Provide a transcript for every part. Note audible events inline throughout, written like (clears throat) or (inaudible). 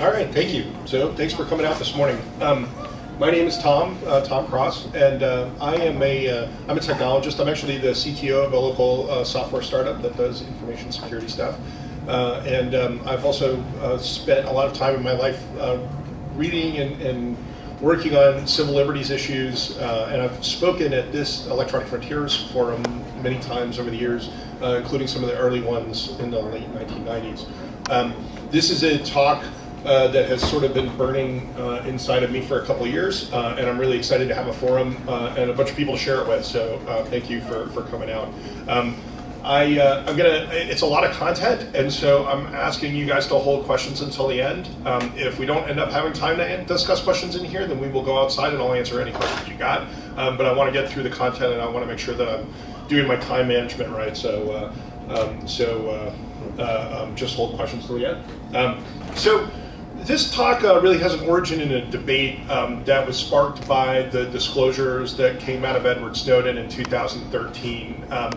All right, thank you. So thanks for coming out this morning. Um, my name is Tom, uh, Tom Cross, and uh, I am a uh, I'm a technologist. I'm actually the CTO of a local uh, software startup that does information security stuff. Uh, and um, I've also uh, spent a lot of time in my life reading and, and, working on civil liberties issues. and I've spoken at this Electronic Frontiers Forum many times over the years, including some of the early ones in the late 1990s. Um, this is a talk uh, that has sort of been burning uh, inside of me for a couple years, uh, and I'm really excited to have a forum uh, and a bunch of people to share it with. So uh, thank you for, for coming out. Um, I, am gonna. It's a lot of content, and so I'm asking you guys to hold questions until the end. Um, if we don't end up having time to discuss questions in here, then we will go outside and I'll answer any questions you got. Um, but I want to get through the content, and I want to make sure that I'm doing my time management right. So, um, so um, just hold questions till the end. Um, so this talk uh, really has an origin in a debate um, that was sparked by the disclosures that came out of Edward Snowden in 2013. Um,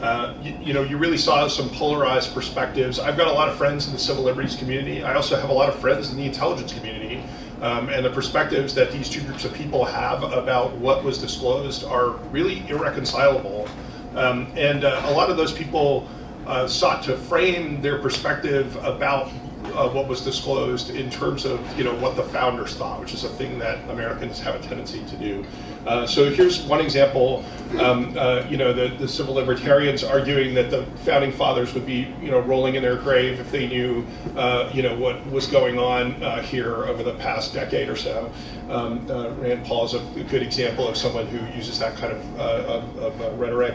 uh, you, you, know, you really saw some polarized perspectives. I've got a lot of friends in the civil liberties community. I also have a lot of friends in the intelligence community. Um, and the perspectives that these two groups of people have about what was disclosed are really irreconcilable. Um, and uh, a lot of those people uh, sought to frame their perspective about uh, what was disclosed in terms of you know what the founders thought, which is a thing that Americans have a tendency to do. Uh, so here's one example. Um, uh, you know, the, the, civil libertarians arguing that the founding fathers would be you know rolling in their grave if they knew uh, you know what was going on uh, here over the past decade or so. Um, uh, Rand Paul is a good example of someone who uses that kind of, of, of rhetoric.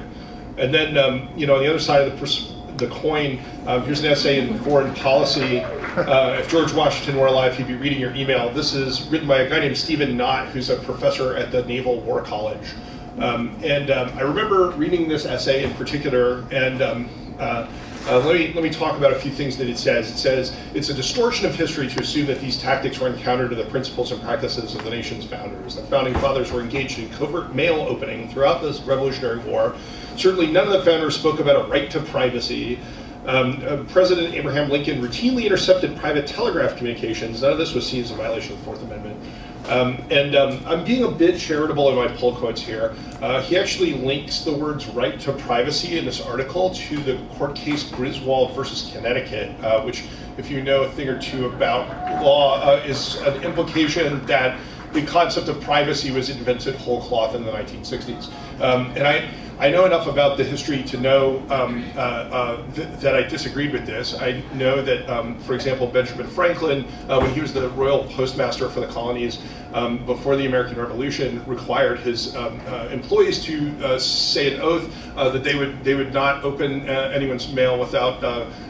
And then, um, you know, on the other side of the pers- the coin. Um, here's an essay in foreign policy. Uh, if George Washington were alive, he'd be reading your email. This is written by a guy named Stephen Knott, who's a professor at the Naval War College. Um, and um, I remember reading this essay in particular, and um, uh, uh, let, me, let me talk about a few things that it says. It says, it's a distortion of history to assume that these tactics were counter to the principles and practices of the nation's founders. The founding fathers were engaged in covert mail opening throughout this Revolutionary War Certainly, none of the founders spoke about a right to privacy. Um, uh, President Abraham Lincoln routinely intercepted private telegraph communications. None of this was seen as a violation of the Fourth Amendment. Um, and um, I'm being a bit charitable in my pull quotes here. Uh, he actually links the words right to privacy in this article to the court case Griswold versus Connecticut, uh, which, if you know a thing or two about law, uh, is an implication that the concept of privacy was invented whole cloth in the 1960s. Um, and I, I know enough about the history to know um, uh, uh, th that I disagreed with this. I know that, um, for example, Benjamin Franklin, uh, when he was the royal postmaster for the colonies um, before the American Revolution, required his um, uh, employees to uh, say an oath uh, that they would they would not open anyone's mail without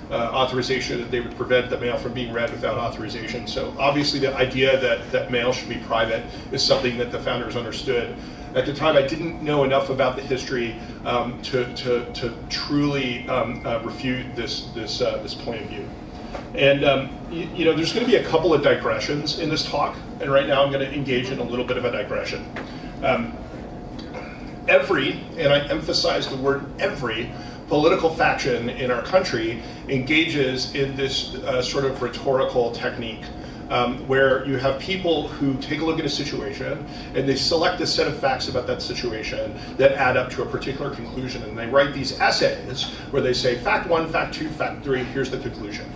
authorization, that they would prevent the mail from being read without authorization. So obviously, the idea that that mail should be private is something that the founders understood. At the time, I didn't know enough about the history um, to, to, to, truly um, uh, refute this, this, uh, this point of view. And um, you, you, know, there's going to be a couple of digressions in this talk, and right now I'm going to engage in a little bit of a digression. Um, every, and I emphasize the word every, political faction in our country engages in this uh, sort of rhetorical technique um, where you have people who take a look at a situation and they select a set of facts about that situation that add up to a particular conclusion, and they write these essays where they say fact one, fact two, fact three, here's the conclusion.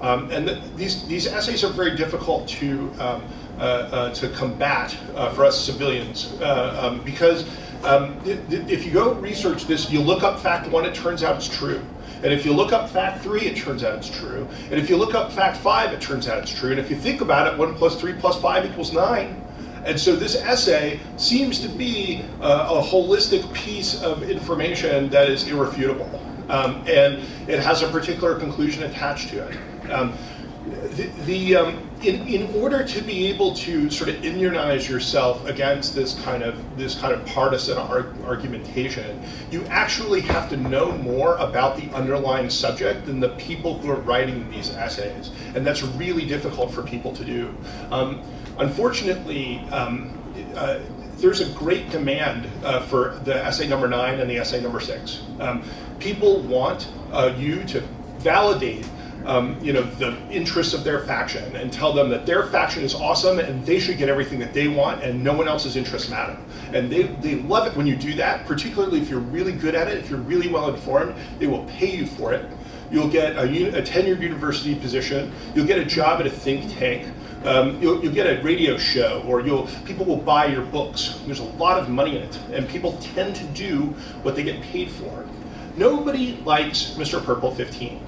Um, and the, these, these essays are very difficult to, um, uh, uh, to combat uh, for us civilians uh, um, because um, if you go research this, you look up fact one, it turns out it's true. And if you look up fact three, it turns out it's true. And if you look up fact five, it turns out it's true. And if you think about it, one plus three plus five equals nine. And so this essay seems to be uh, a holistic piece of information that is irrefutable. Um, and it has a particular conclusion attached to it. Um, the, the um, in, in order to be able to sort of immunize yourself against this kind of this kind of partisan argumentation, you actually have to know more about the underlying subject than the people who are writing these essays, and that's really difficult for people to do. Um, unfortunately. Um, uh, there's a great demand uh, for the essay number nine and the essay number six. Um, people want uh, you to validate um, you know, the interests of their faction and tell them that their faction is awesome and they should get everything that they want and no one else's interests matter. And they, they love it when you do that, particularly if you're really good at it, if you're really well informed, they will pay you for it. You'll get a, a tenured university position, you'll get a job at a think tank, um, you'll, you'll, get a radio show, or you'll people will buy your books. There's a lot of money in it, and people tend to do what they get paid for. Nobody likes Mr. Purple 15.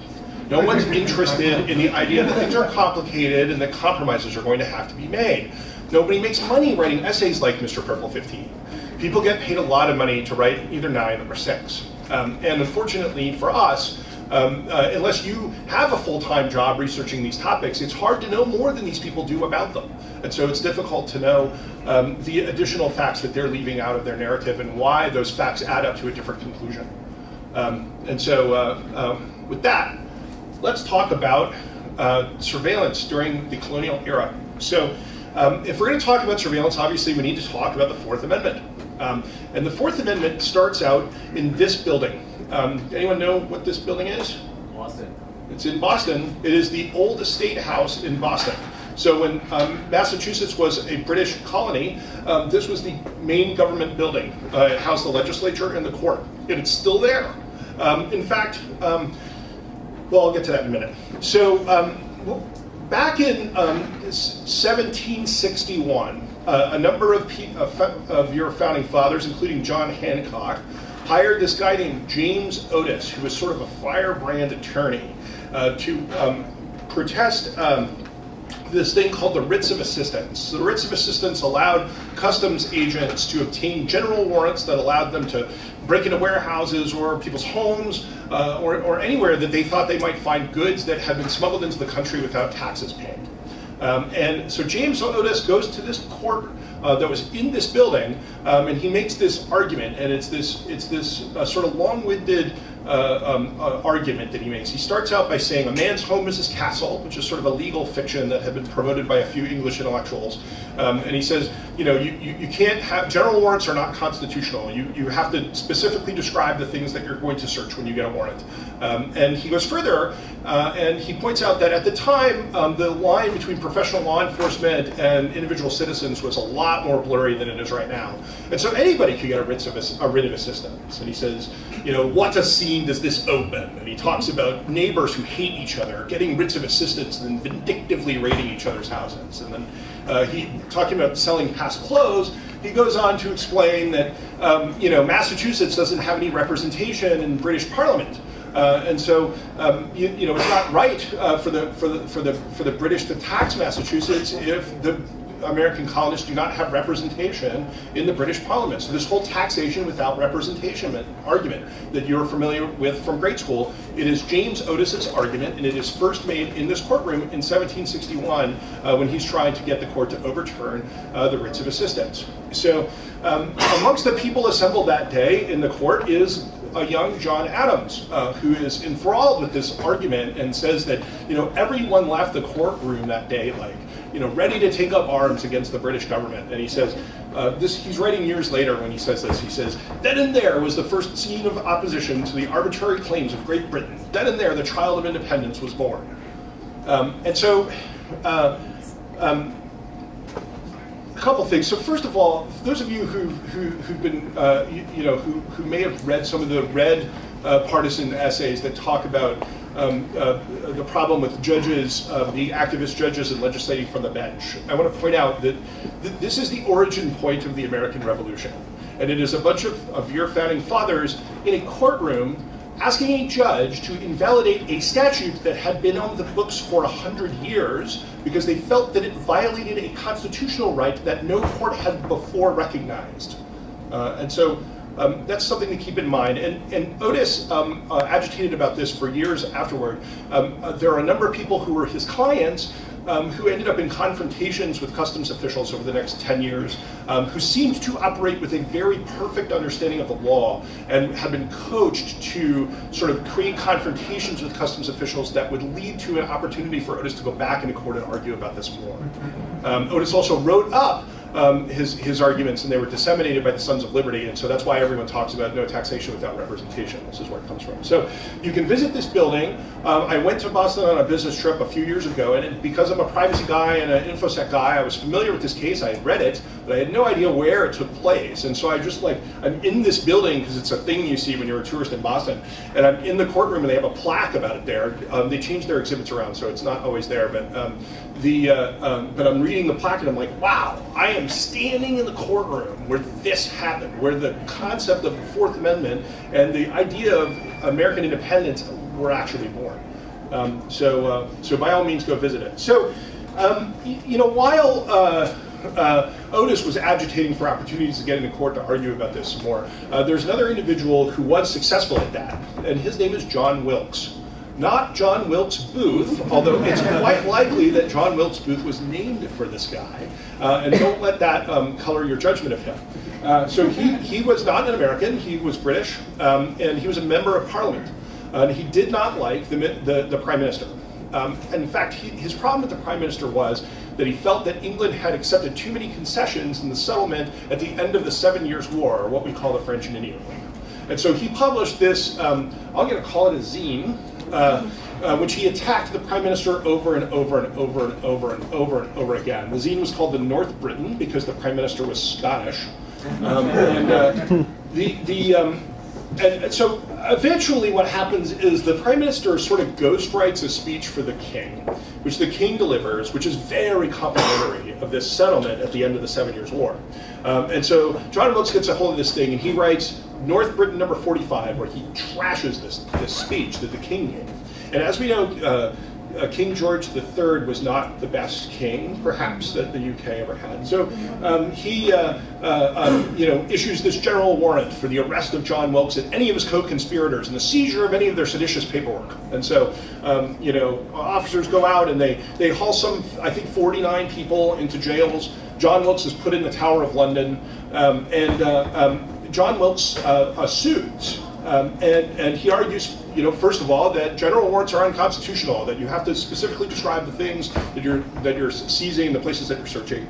No one's interested in the idea that things are complicated and that compromises are going to have to be made. Nobody makes money writing essays like Mr. Purple 15. People get paid a lot of money to write either nine or six. Um, and unfortunately for us, um, uh, unless you have a full-time job researching these topics, it's hard to know more than these people do about them. And so it's difficult to know um, the additional facts that they're leaving out of their narrative and why those facts add up to a different conclusion. Um, and so uh, um, with that, let's talk about uh, surveillance during the colonial era. So um, if we're going to talk about surveillance, obviously we need to talk about the Fourth Amendment. Um, and the Fourth Amendment starts out in this building. Um, anyone know what this building is? Boston. It's in Boston. It is the Old State House in Boston. So when um, Massachusetts was a British colony, um, this was the main government building. Uh, it housed the legislature and the court, and it's still there. Um, in fact, um, well, I'll get to that in a minute. So um, back in 1761, um, uh, a number of, of your founding fathers, including John Hancock, hired this guy named James Otis, who was sort of a firebrand attorney, uh, to um, protest um, this thing called the writs of assistance. The writs of assistance allowed customs agents to obtain general warrants that allowed them to break into warehouses or people's homes uh, or, or, anywhere that they thought they might find goods that had been smuggled into the country without taxes paid. Um, and so James Otis goes to this court uh, that was in this building, um, and he makes this argument, and it's this it's this uh, sort of long-winded uh, um, uh, argument that he makes. He starts out by saying a man's home is his castle, which is sort of a legal fiction that had been promoted by a few English intellectuals. Um, and he says, you know, you, you, you, can't have, general warrants are not constitutional. You, you have to specifically describe the things that you're going to search when you get a warrant. Um, and he goes further, uh, and he points out that at the time, um, the line between professional law enforcement and individual citizens was a lot more blurry than it is right now. And so anybody could get a writ of, a writ of assistance. And he says, you know, what a scene does this open? And he talks about neighbors who hate each other, getting writs of assistance and then vindictively raiding each other's houses. And then uh, he talking about selling past clothes, he goes on to explain that um, you know Massachusetts doesn't have any representation in British Parliament. Uh, and so, um, you, you, know, it's not right uh, for the for the for the for the British to tax Massachusetts if the American colonists do not have representation in the British Parliament. So this whole taxation without representation argument that you're familiar with from grade school, it is James Otis's argument, and it is first made in this courtroom in 1761 uh, when he's trying to get the court to overturn uh, the writs of assistance. So um, amongst the people assembled that day in the court is a young John Adams uh, who is enthralled with this argument and says that you know everyone left the courtroom that day like you know, ready to take up arms against the British government. And he says, uh, this, he's writing years later when he says this, he says, then and there was the first scene of opposition to the arbitrary claims of Great Britain. Then and there the child of independence was born. Um, and so, uh, um, couple things. So first of all, those of you who, who, who've been, uh, you, you, know, who, who may have read some of the red uh, partisan essays that talk about um, uh, the problem with judges, uh, the activist judges and legislating from the bench. I want to point out that th this is the origin point of the American Revolution. And it is a bunch of, of your founding fathers in a courtroom asking a judge to invalidate a statute that had been on the books for a hundred years because they felt that it violated a constitutional right that no court had before recognized. Uh, and so um, that's something to keep in mind. And, and Otis um, uh, agitated about this for years afterward. Um, uh, there are a number of people who were his clients um, who ended up in confrontations with customs officials over the next 10 years, um, who seemed to operate with a very perfect understanding of the law and had been coached to sort of create confrontations with customs officials that would lead to an opportunity for Otis to go back into court and argue about this more. Um, Otis also wrote up um, his, his arguments and they were disseminated by the Sons of Liberty. And so that's why everyone talks about no taxation without representation. This is where it comes from. So you can visit this building. Um, I went to Boston on a business trip a few years ago, and because I'm a privacy guy and an InfoSec guy, I was familiar with this case. I had read it, but I had no idea where it took place. And so I just like, I'm in this building because it's a thing you see when you're a tourist in Boston, and I'm in the courtroom and they have a plaque about it there. Um, they change their exhibits around, so it's not always there, but um, the, uh, um, but I'm reading the and I'm like, wow, I am standing in the courtroom where this happened, where the concept of the Fourth Amendment and the idea of American independence were actually born. Um, so, uh, so by all means, go visit it. So, um, you know, while uh, uh, Otis was agitating for opportunities to get into court to argue about this some more, uh, there's another individual who was successful at that, and his name is John Wilkes not John Wilkes Booth, although it's quite likely that John Wilkes Booth was named for this guy. Uh, and don't let that um, color your judgment of him. Uh, so he, he was not an American, he was British, um, and he was a member of parliament. and he did not like the, the, the prime minister. Um, in fact, he, his problem with the prime minister was that he felt that England had accepted too many concessions in the settlement at the end of the Seven Years' War, or what we call the French and Indian War. And so he published this, um, I'm going to call it a zine, uh, uh, which he attacked the prime minister over and over and over and over and over and over again. The zine was called the North Briton because the prime minister was Scottish. Um, and uh, the, the, um, and, so eventually what happens is the prime minister sort of ghostwrites a speech for the king, which the king delivers, which is very complimentary of this settlement at the end of the Seven Years' War. Um, and so John Wilkes gets a hold of this thing and he writes North Briton number 45, where he trashes this, this speech that the king gave. And as we know, uh, uh, King George III was not the best king, perhaps, that the UK ever had. So um, he, uh, uh, um, you know, issues this general warrant for the arrest of John Wilkes and any of his co-conspirators and the seizure of any of their seditious paperwork. And so, um, you know, officers go out and they they haul some, I think, 49 people into jails. John Wilkes is put in the Tower of London, um, and uh, um, John Wilkes uh, um, and, and he argues, you know, first of all, that general warrants are unconstitutional, that you have to specifically describe the things that you're, that you're seizing, the places that you're searching.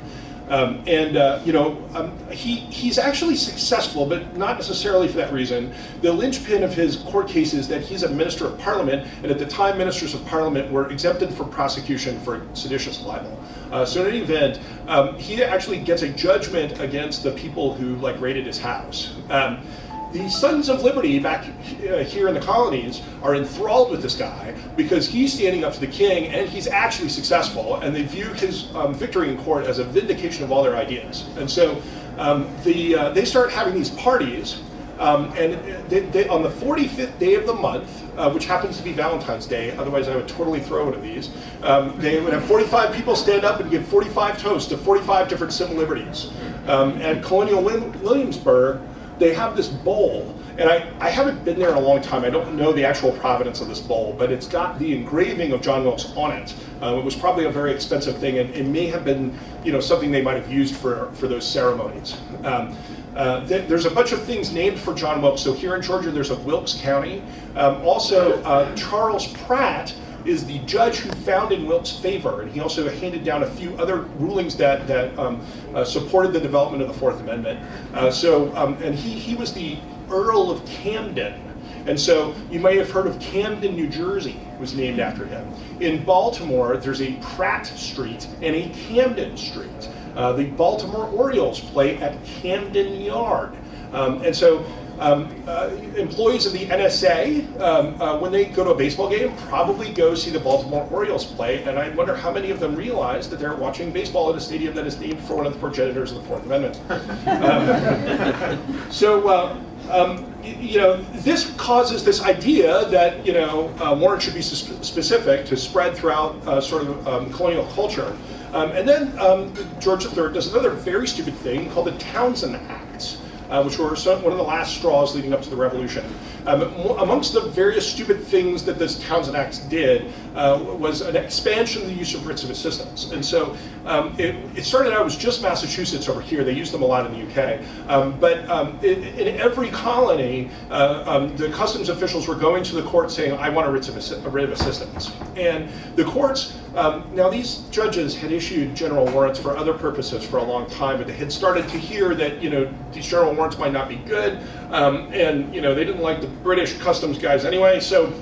Um, and uh, you know, um, he he's actually successful, but not necessarily for that reason. The linchpin of his court case is that he's a minister of parliament, and at the time, ministers of parliament were exempted from prosecution for seditious libel. Uh, so in any event, um, he actually gets a judgment against the people who like raided his house. Um, the Sons of Liberty back uh, here in the colonies are enthralled with this guy because he's standing up to the king and he's actually successful, and they view his um, victory in court as a vindication of all their ideas. And so um, the, uh, they start having these parties, um, and they, they, on the 45th day of the month, uh, which happens to be Valentine's Day, otherwise I would totally throw one of these, um, they would have 45 people stand up and give 45 toasts to 45 different civil liberties. Um, at Colonial Williamsburg, they have this bowl, and I, I haven't been there in a long time. I don't know the actual provenance of this bowl, but it's got the engraving of John Wilkes on it. Uh, it was probably a very expensive thing, and it may have been, you know, something they might have used for, for those ceremonies. Um, uh, th there's a bunch of things named for John Wilkes. So here in Georgia, there's a Wilkes County. Um, also, uh, Charles Pratt is the judge who found in Wilkes' favor, and he also handed down a few other rulings that that um, uh, supported the development of the Fourth Amendment. Uh, so, um, and he he was the Earl of Camden. And so you may have heard of Camden, New Jersey, was named after him. In Baltimore, there's a Pratt Street and a Camden Street. Uh, the Baltimore Orioles play at Camden Yard. Um, and so um, uh, employees of the NSA, um, uh, when they go to a baseball game, probably go see the Baltimore Orioles play, and I wonder how many of them realize that they're watching baseball at a stadium that is named for one of the progenitors of the Fourth Amendment. (laughs) um, so, uh, um, you know, this causes this idea that, you know, uh, warrants should be specific to spread throughout uh, sort of um, colonial culture. Um, and then George III does another very stupid thing called the Townshend Acts uh, which were some, one of the last straws leading up to the revolution. Um, amongst the various stupid things that this Townshend Acts did uh, was an expansion of the use of writs of assistance. And so um, it, it, started out, it was just Massachusetts over here, they used them a lot in the UK. Um, but um, in, in, every colony, uh, um, the customs officials were going to the court saying, I want a writ of, a writ of assistance. And the courts um, now these judges had issued general warrants for other purposes for a long time, but they had started to hear that you know these general warrants might not be good, and you know they didn't like the British customs guys anyway, so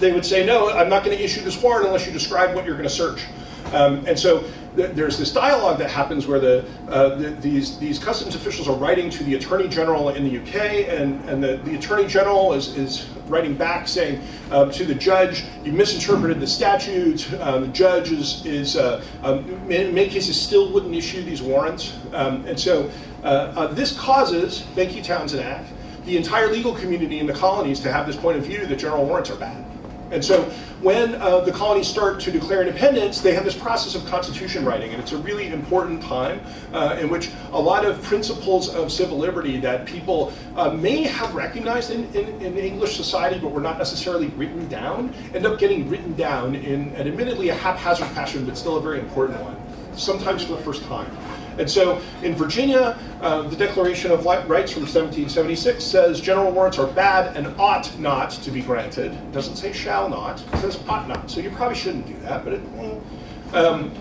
they would say, no, I'm not going to issue this warrant unless you describe what you're going to search. Um, and so there's this dialogue that happens where the, uh, the, these, these customs officials are writing to the Attorney General in the UK, and, and the, the Attorney General is, is writing back saying um, to the judge, you misinterpreted the statute, um, the judge is, is uh, um, in many cases still wouldn't issue these warrants. Um, and so uh, uh, this causes, thank you Townshend Act, the entire legal community in the colonies to have this point of view that general warrants are bad. And so when uh, the colonies start to declare independence, they have this process of constitution writing, and it's a really important time uh, in which a lot of principles of civil liberty that people uh, may have recognized in, in, in, English society but were not necessarily written down, end up getting written down in an admittedly a haphazard fashion, but still a very important one, sometimes for the first time. And so in Virginia, uh, the Declaration of Rights from 1776 says general warrants are bad and ought not to be granted. It doesn't say shall not, it says ought not. So you probably shouldn't do that, but it, um,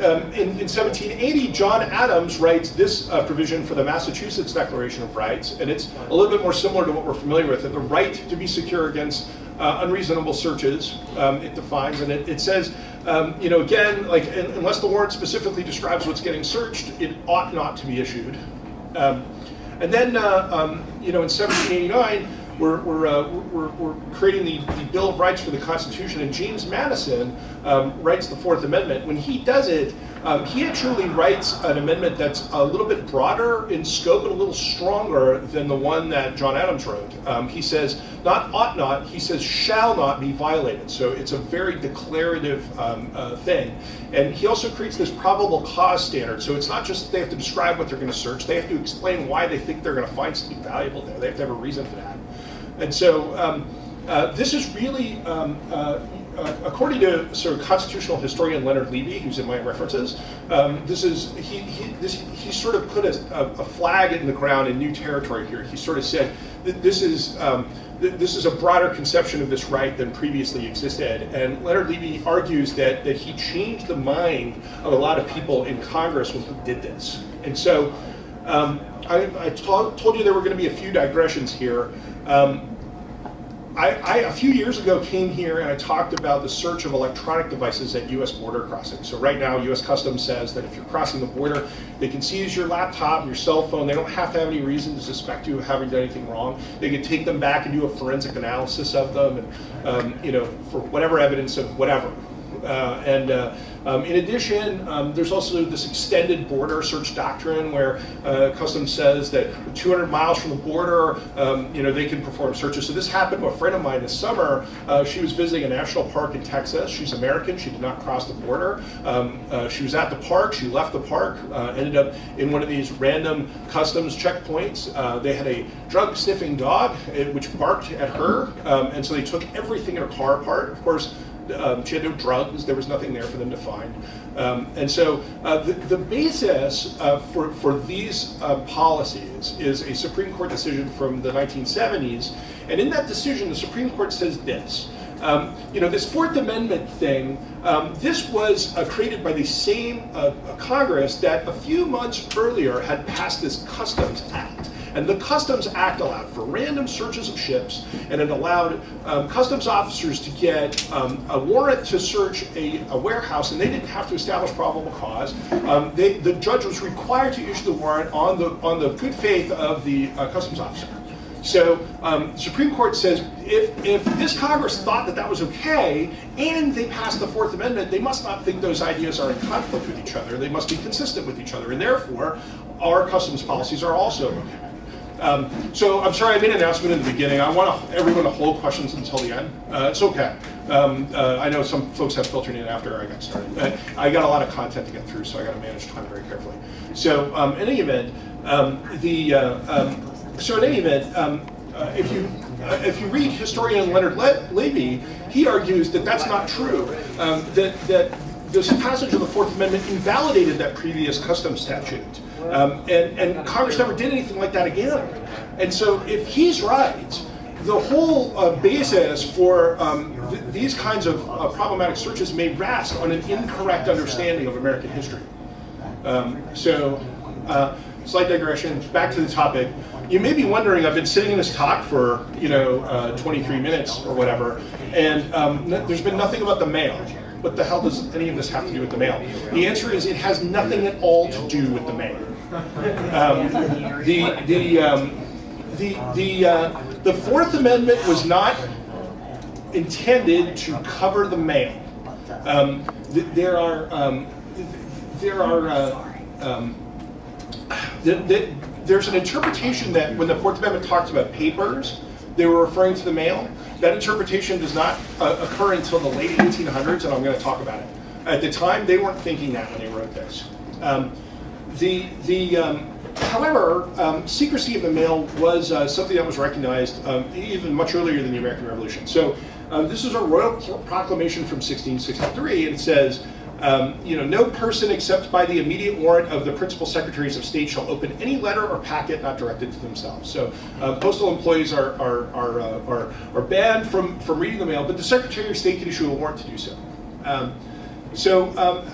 um, in, in, 1780, John Adams writes this uh, provision for the Massachusetts Declaration of Rights, and it's a little bit more similar to what we're familiar with, that the right to be secure against uh, unreasonable searches, um, it defines, and it, it says, um, you know, again, like unless the warrant specifically describes what's getting searched, it ought not to be issued. Um, and then, uh, um, you know, in 1789, we're, we're, uh, we're, we're, creating the, the, Bill of Rights for the Constitution, and James Madison um, writes the Fourth Amendment. When he does it, um, he actually writes an amendment that's a little bit broader in scope and a little stronger than the one that John Adams wrote. Um, he says, not ought not, he says shall not be violated. So it's a very declarative um, uh, thing. And he also creates this probable cause standard. So it's not just they have to describe what they're going to search, they have to explain why they think they're going to find something valuable there. They have to have a reason for that. And so um, uh, this is really, um, uh, uh, according to sort of constitutional historian Leonard Levy, who's in my references, um, this is he he, this, he sort of put a, a, flag in the ground in new territory here. He sort of said that this is um, th this is a broader conception of this right than previously existed. And Leonard Levy argues that that he changed the mind of a lot of people in Congress when he did this. And so um, I, I told you there were going to be a few digressions here. Um, I, I, a few years ago, came here and I talked about the search of electronic devices at U.S. border crossings. So right now, U.S. Customs says that if you're crossing the border, they can seize your laptop, your cell phone. They don't have to have any reason to suspect you of having done anything wrong. They can take them back and do a forensic analysis of them, and um, you know, for whatever evidence of whatever. Uh, and uh, um, in addition, um, there's also this extended border search doctrine where uh, Customs says that 200 miles from the border, um, you know, they can perform searches. So this happened to a friend of mine this summer. Uh, she was visiting a national park in Texas. She's American. She did not cross the border. Um, uh, she was at the park. She left the park, uh, ended up in one of these random customs checkpoints. Uh, they had a drug sniffing dog, eh, which barked at her. Um, and so they took everything in her car apart. Of course, um, she had no drugs. There was nothing there for them to find. Um, and so uh, the, the basis uh, for, for these uh, policies is a Supreme Court decision from the 1970s. And in that decision, the Supreme Court says this. Um, you know, this Fourth Amendment thing, um, this was uh, created by the same uh, Congress that a few months earlier had passed this Customs Act. And the Customs Act allowed for random searches of ships, and it allowed um, customs officers to get um, a warrant to search a, a, warehouse, and they didn't have to establish probable cause. Um, they, the judge was required to issue the warrant on the on the good faith of the uh, customs officer. So um, Supreme Court says if, if this Congress thought that that was okay and they passed the Fourth Amendment, they must not think those ideas are in conflict with each other. They must be consistent with each other. And therefore, our customs policies are also okay. Um, so I'm sorry I made an announcement in the beginning. I want everyone to hold questions until the end. Uh, it's okay. Um, uh, I know some folks have filtered in after I got started. But I got a lot of content to get through, so I got to manage time very carefully. So um, in any event, um, the uh, um, so in any event, um, uh, if you uh, if you read historian Leonard Le Levy, he argues that that's not true. that that this passage of the Fourth Amendment invalidated that previous custom statute. Um, and, and Congress never did anything like that again. And so if he's right, the whole uh, basis for um, th these kinds of uh, problematic searches may rest on an incorrect understanding of American history. Um, so, uh, slight digression, back to the topic. You may be wondering, I've been sitting in this talk for, you know, uh, 23 minutes or whatever, and um, there's been nothing about the mail. What the hell does any of this have to do with the mail? The answer is it has nothing at all to do with the mail. Um, the, the, um, the, the, uh, the Fourth Amendment was not intended to cover the mail. Um, th there are um, th there are uh, um, th there's an interpretation that when the Fourth Amendment talks about papers, they were referring to the mail. That interpretation does not uh, occur until the late 1800s, and I'm going to talk about it. At the time, they weren't thinking that when they wrote this. Um, the the um, however, um, secrecy of the mail was uh, something that was recognized um, even much earlier than the American Revolution. So um, this is a royal proclamation from 1663, and it says, um, you know, no person except by the immediate warrant of the principal secretaries of state shall open any letter or packet not directed to themselves. So uh, postal employees are are are, uh, are, are banned from from reading the mail, but the secretary of state can issue a warrant to do so. Um, so um,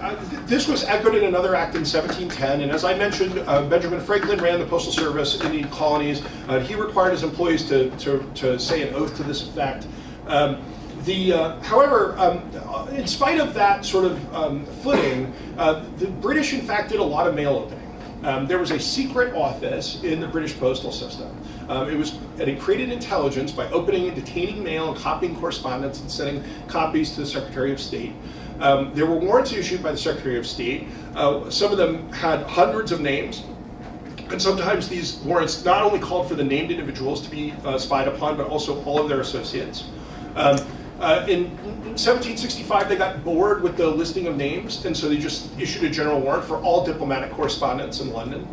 this was echoed in another act in 1710, and as I mentioned, uh, Benjamin Franklin ran the Postal Service in the colonies. Uh, he required his employees to, to, to, say an oath to this effect. Um, the, uh, however, um, in spite of that sort of um, footing, uh, the British in fact did a lot of mail opening. Um, there was a secret office in the British postal system. Um, it was it created intelligence by opening and detaining mail and copying correspondence and sending copies to the Secretary of State. Um, there were warrants issued by the Secretary of State. Uh, some of them had hundreds of names. And sometimes these warrants not only called for the named individuals to be uh, spied upon, but also all of their associates. Um, uh, in 1765, they got bored with the listing of names, and so they just issued a general warrant for all diplomatic correspondence in London.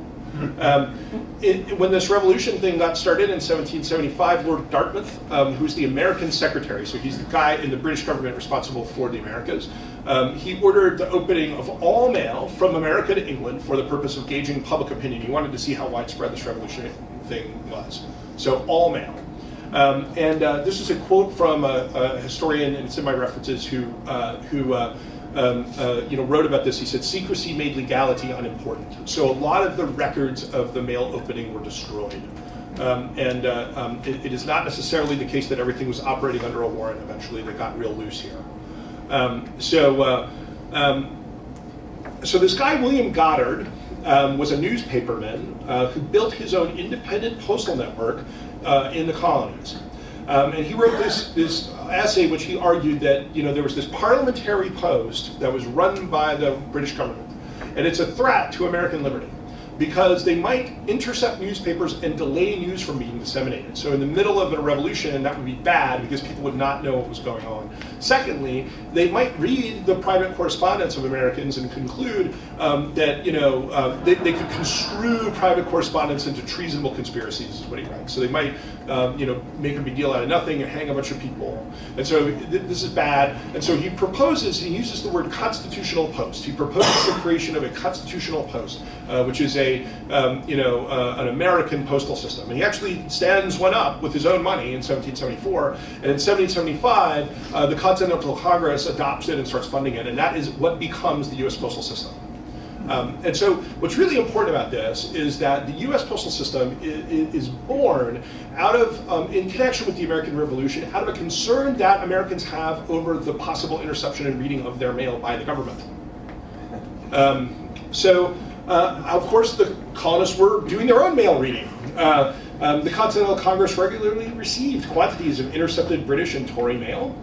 Um, it, when this revolution thing got started in 1775, Lord Dartmouth, um, who's the American secretary, so he's the guy in the British government responsible for the Americas, um, he ordered the opening of all mail from America to England for the purpose of gauging public opinion. He wanted to see how widespread this revolution thing was. So all mail. Um, and uh, this is a quote from a, a, historian, and it's in my references, who, uh, who uh, um, uh, you know, wrote about this. He said, secrecy made legality unimportant. So a lot of the records of the mail opening were destroyed. Um, and uh, um, it, it is not necessarily the case that everything was operating under a warrant. Eventually, they got real loose here. Um, so, uh, um, so this guy, William Goddard, um, was a newspaperman who built his own independent postal network uh, in the colonies. Um, and he wrote this, this essay which he argued that you know, there was this parliamentary post that was run by the British government. And it's a threat to American liberty because they might intercept newspapers and delay news from being disseminated. So in the middle of a revolution, that would be bad because people would not know what was going on. Secondly, they might read the private correspondence of Americans and conclude um, that you know uh, they, they, could construe private correspondence into treasonable conspiracies, is what he writes. So they might um, you know make a big deal out of nothing and hang a bunch of people. And so th this is bad. And so he proposes, he uses the word constitutional post. He proposes the creation of a constitutional post, uh, which is a um, you know uh, an American postal system, and he actually stands one up with his own money in 1774. And in 1775, uh, the Continental Congress adopts it and starts funding it, and that is what becomes the U.S. postal system. Um, and so, what's really important about this is that the U.S. postal system is, is born out of, um, in connection with the American Revolution, out of a concern that Americans have over the possible interception and reading of their mail by the government. Um, so, uh, of course, the colonists were doing their own mail reading. Uh, um, the Continental Congress regularly received quantities of intercepted British and Tory mail.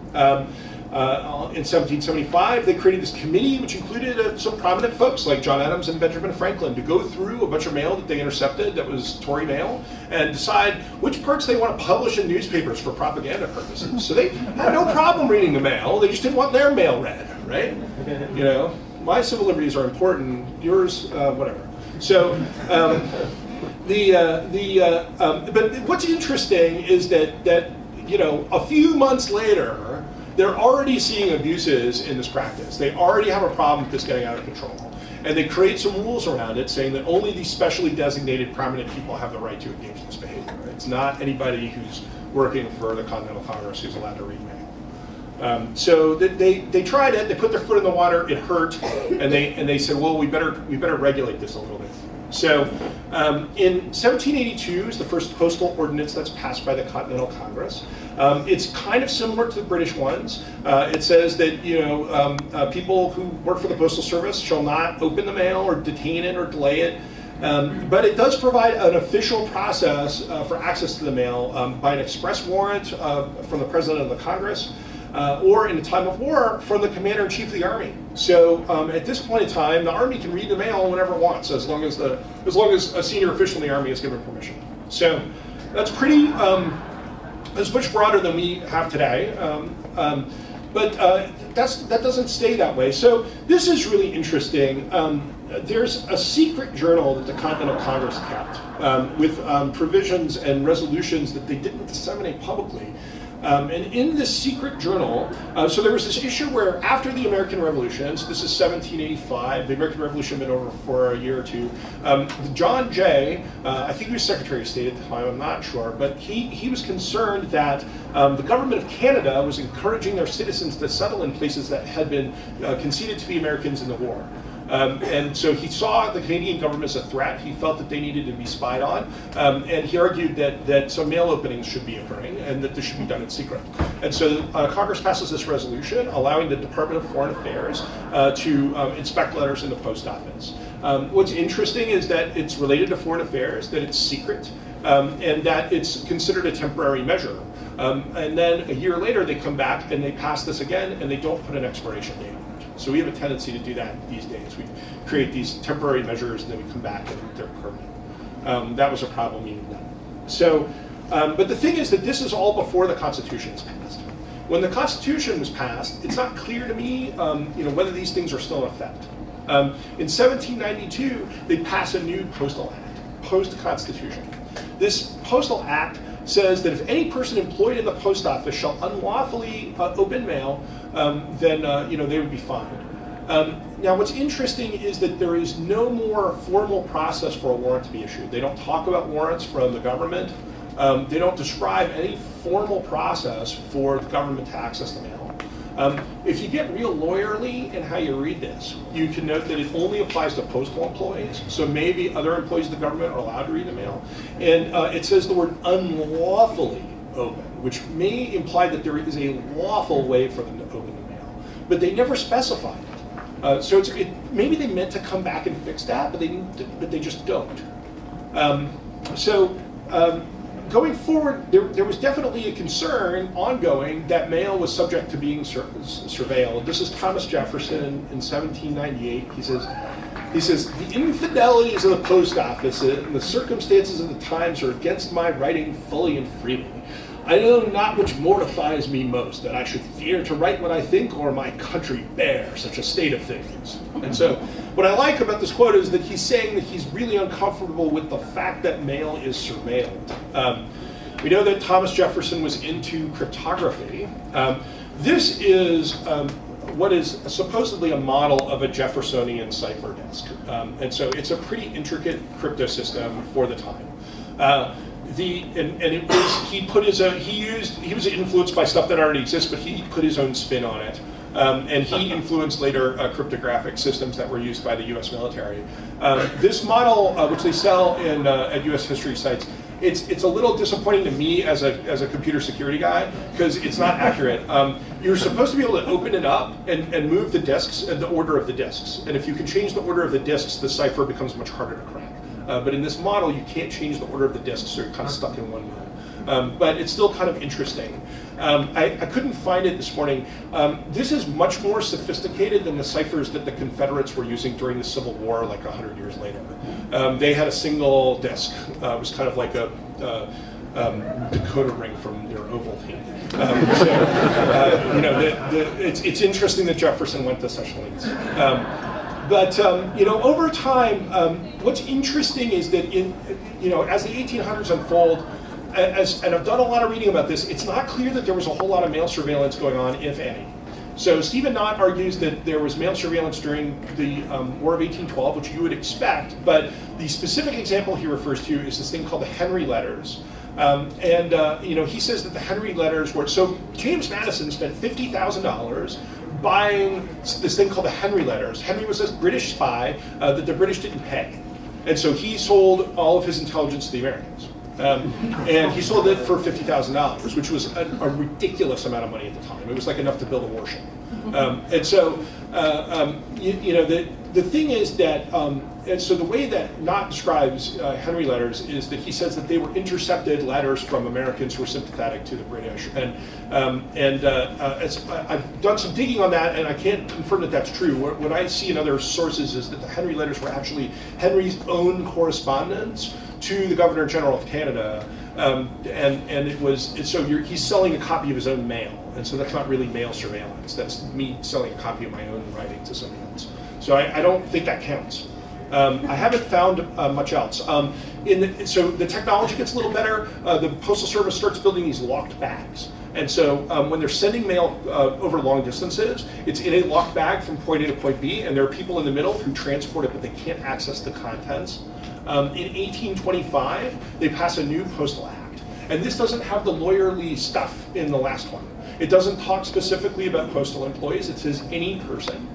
Uh, in 1775, they created this committee, which included uh, some prominent folks like John Adams and Benjamin Franklin, to go through a bunch of mail that they intercepted that was Tory mail and decide which parts they want to publish in newspapers for propaganda purposes. So they had no problem reading the mail; they just didn't want their mail read, right? You know my civil liberties are important, yours, uh, whatever. So, um, the, uh, the, uh, um, but what's interesting is that, that, you know, a few months later, they're already seeing abuses in this practice. They already have a problem with this getting out of control. And they create some rules around it saying that only these specially designated prominent people have the right to engage in this behavior. It's not anybody who's working for the Continental Congress who's allowed to read mail. Um, so they, they tried it, they put their foot in the water, it hurt, and they, and they said, well, we better, we better regulate this a little bit. So um, in 1782 is the first postal ordinance that's passed by the Continental Congress. Um, it's kind of similar to the British ones. Uh, it says that you know um, uh, people who work for the Postal Service shall not open the mail or detain it or delay it. Um, but it does provide an official process uh, for access to the mail um, by an express warrant uh, from the President of the Congress uh, or in a time of war from the commander in chief of the army. So um, at this point in time, the army can read the mail whenever it wants, as long as the as long as a senior official in the army has given permission. So that's pretty. Um, that's much broader than we have today. Um, um but uh, that's that doesn't stay that way. So this is really interesting. Um, there's a secret journal that the Continental Congress kept um, with provisions and resolutions that they didn't disseminate publicly um, and in this secret journal, uh, so there was this issue where after the American Revolution, so this is 1785, the American Revolution had been over for a year or two, um, John Jay, uh, I think he was Secretary of State at the time, I'm not sure, but he, he was concerned that um, the government of Canada was encouraging their citizens to settle in places that had been uh, conceded to the Americans in the war. Um, and so he saw the Canadian government as a threat. He felt that they needed to be spied on. Um, and he argued that, that some mail openings should be occurring and that this should be done in secret. And so uh, Congress passes this resolution allowing the Department of Foreign Affairs uh, to um, inspect letters in the post office. Um, what's interesting is that it's related to foreign affairs, that it's secret, um, and that it's considered a temporary measure. Um, and then a year later, they come back and they pass this again, and they don't put an expiration date so we have a tendency to do that these days. We create these temporary measures and then we come back and they're permanent. Um, that was a problem even then. So, um, but the thing is that this is all before the Constitution is passed. When the Constitution was passed, it's not clear to me, um, you know, whether these things are still in effect. Um, in 1792, they pass a new postal act, post-Constitution. This postal act says that if any person employed in the post office shall unlawfully uh, open mail, um, then uh, you know they would be fined. Um, now, what's interesting is that there is no more formal process for a warrant to be issued. They don't talk about warrants from the government. Um, they don't describe any formal process for the government to access the mail. Um, if you get real lawyerly in how you read this, you can note that it only applies to postal employees. So maybe other employees of the government are allowed to read the mail. And uh, it says the word unlawfully open, which may imply that there is a lawful way for them to open the mail. But they never specify it. Uh, so it, maybe they meant to come back and fix that, but they, but they just don't. Um, so um, going forward, there, there, was definitely a concern ongoing that mail was subject to being sur surveilled. This is Thomas Jefferson in 1798. He says, he says, the infidelities of the post office and the circumstances of the times are against my writing fully and freely. I know not which mortifies me most, that I should fear to write what I think, or my country bear such a state of things. And so, what I like about this quote is that he's saying that he's really uncomfortable with the fact that mail is surveilled. Um, we know that Thomas Jefferson was into cryptography. Um, this is um, what is supposedly a model of a Jeffersonian cipher disk. Um, and so it's a pretty intricate crypto system for the time. Uh, the and, and it was he put his own he used he was influenced by stuff that already exists, but he put his own spin on it. Um, and he (laughs) influenced later uh, cryptographic systems that were used by the U.S. military. Um, this model, uh, which they sell in uh, at U.S. history sites, it's it's a little disappointing to me as a as a computer security guy because it's not accurate. Um, you're supposed to be able to open it up and, and move the disks and the order of the disks. And if you can change the order of the disks, the cipher becomes much harder to crack. Uh, but in this model, you can't change the order of the disks, so you're kind of stuck in one mode. Um, but it's still kind of interesting. Um, I, I, couldn't find it this morning. Um, this is much more sophisticated than the ciphers that the Confederates were using during the Civil War, like 100 years later. Um, they had a single disk. Uh, it was kind of like a uh, um, decoder ring from their Ovaltine. Um, so, uh, you know, the, the, it's, it's interesting that Jefferson went to such lengths. Um, but um, you know, over time, um, what's interesting is that in you know, as the 1800s unfold, as, and I've done a lot of reading about this, it's not clear that there was a whole lot of mail surveillance going on, if any. So Stephen Knott argues that there was mail surveillance during the um, War of 1812, which you would expect, but the specific example he refers to is this thing called the Henry Letters. Um, and uh, you know, he says that the Henry Letters were so James Madison spent fifty thousand dollars buying this thing called the Henry Letters. Henry was a British spy uh, that the British didn't pay, and so he sold all of his intelligence to the Americans. Um, and he sold it for fifty thousand dollars, which was a, a, ridiculous amount of money at the time. It was like enough to build a warship. Um, and so, uh, um, you, you, know, the the thing is that, um, and so the way that Knott describes uh, Henry letters is that he says that they were intercepted letters from Americans who were sympathetic to the British. And um, and uh, uh, I've done some digging on that, and I can't confirm that that's true. What, I see in other sources is that the Henry letters were actually Henry's own correspondence to the Governor General of Canada, um, and and it was so he's selling a copy of his own mail, and so that's not really mail surveillance. That's me selling a copy of my own writing to somebody else. So I, I don't think that counts. Um, I haven't found uh, much else. Um, the, so the technology gets a little better. Uh, the Postal Service starts building these locked bags. And so um, when they're sending mail uh, over long distances, it's in a locked bag from point A to point B, and there are people in the middle who transport it, but they can't access the contents. Um, in 1825, they pass a new postal act. And this doesn't have the lawyerly stuff in the last one. It doesn't talk specifically about postal employees, it says any person.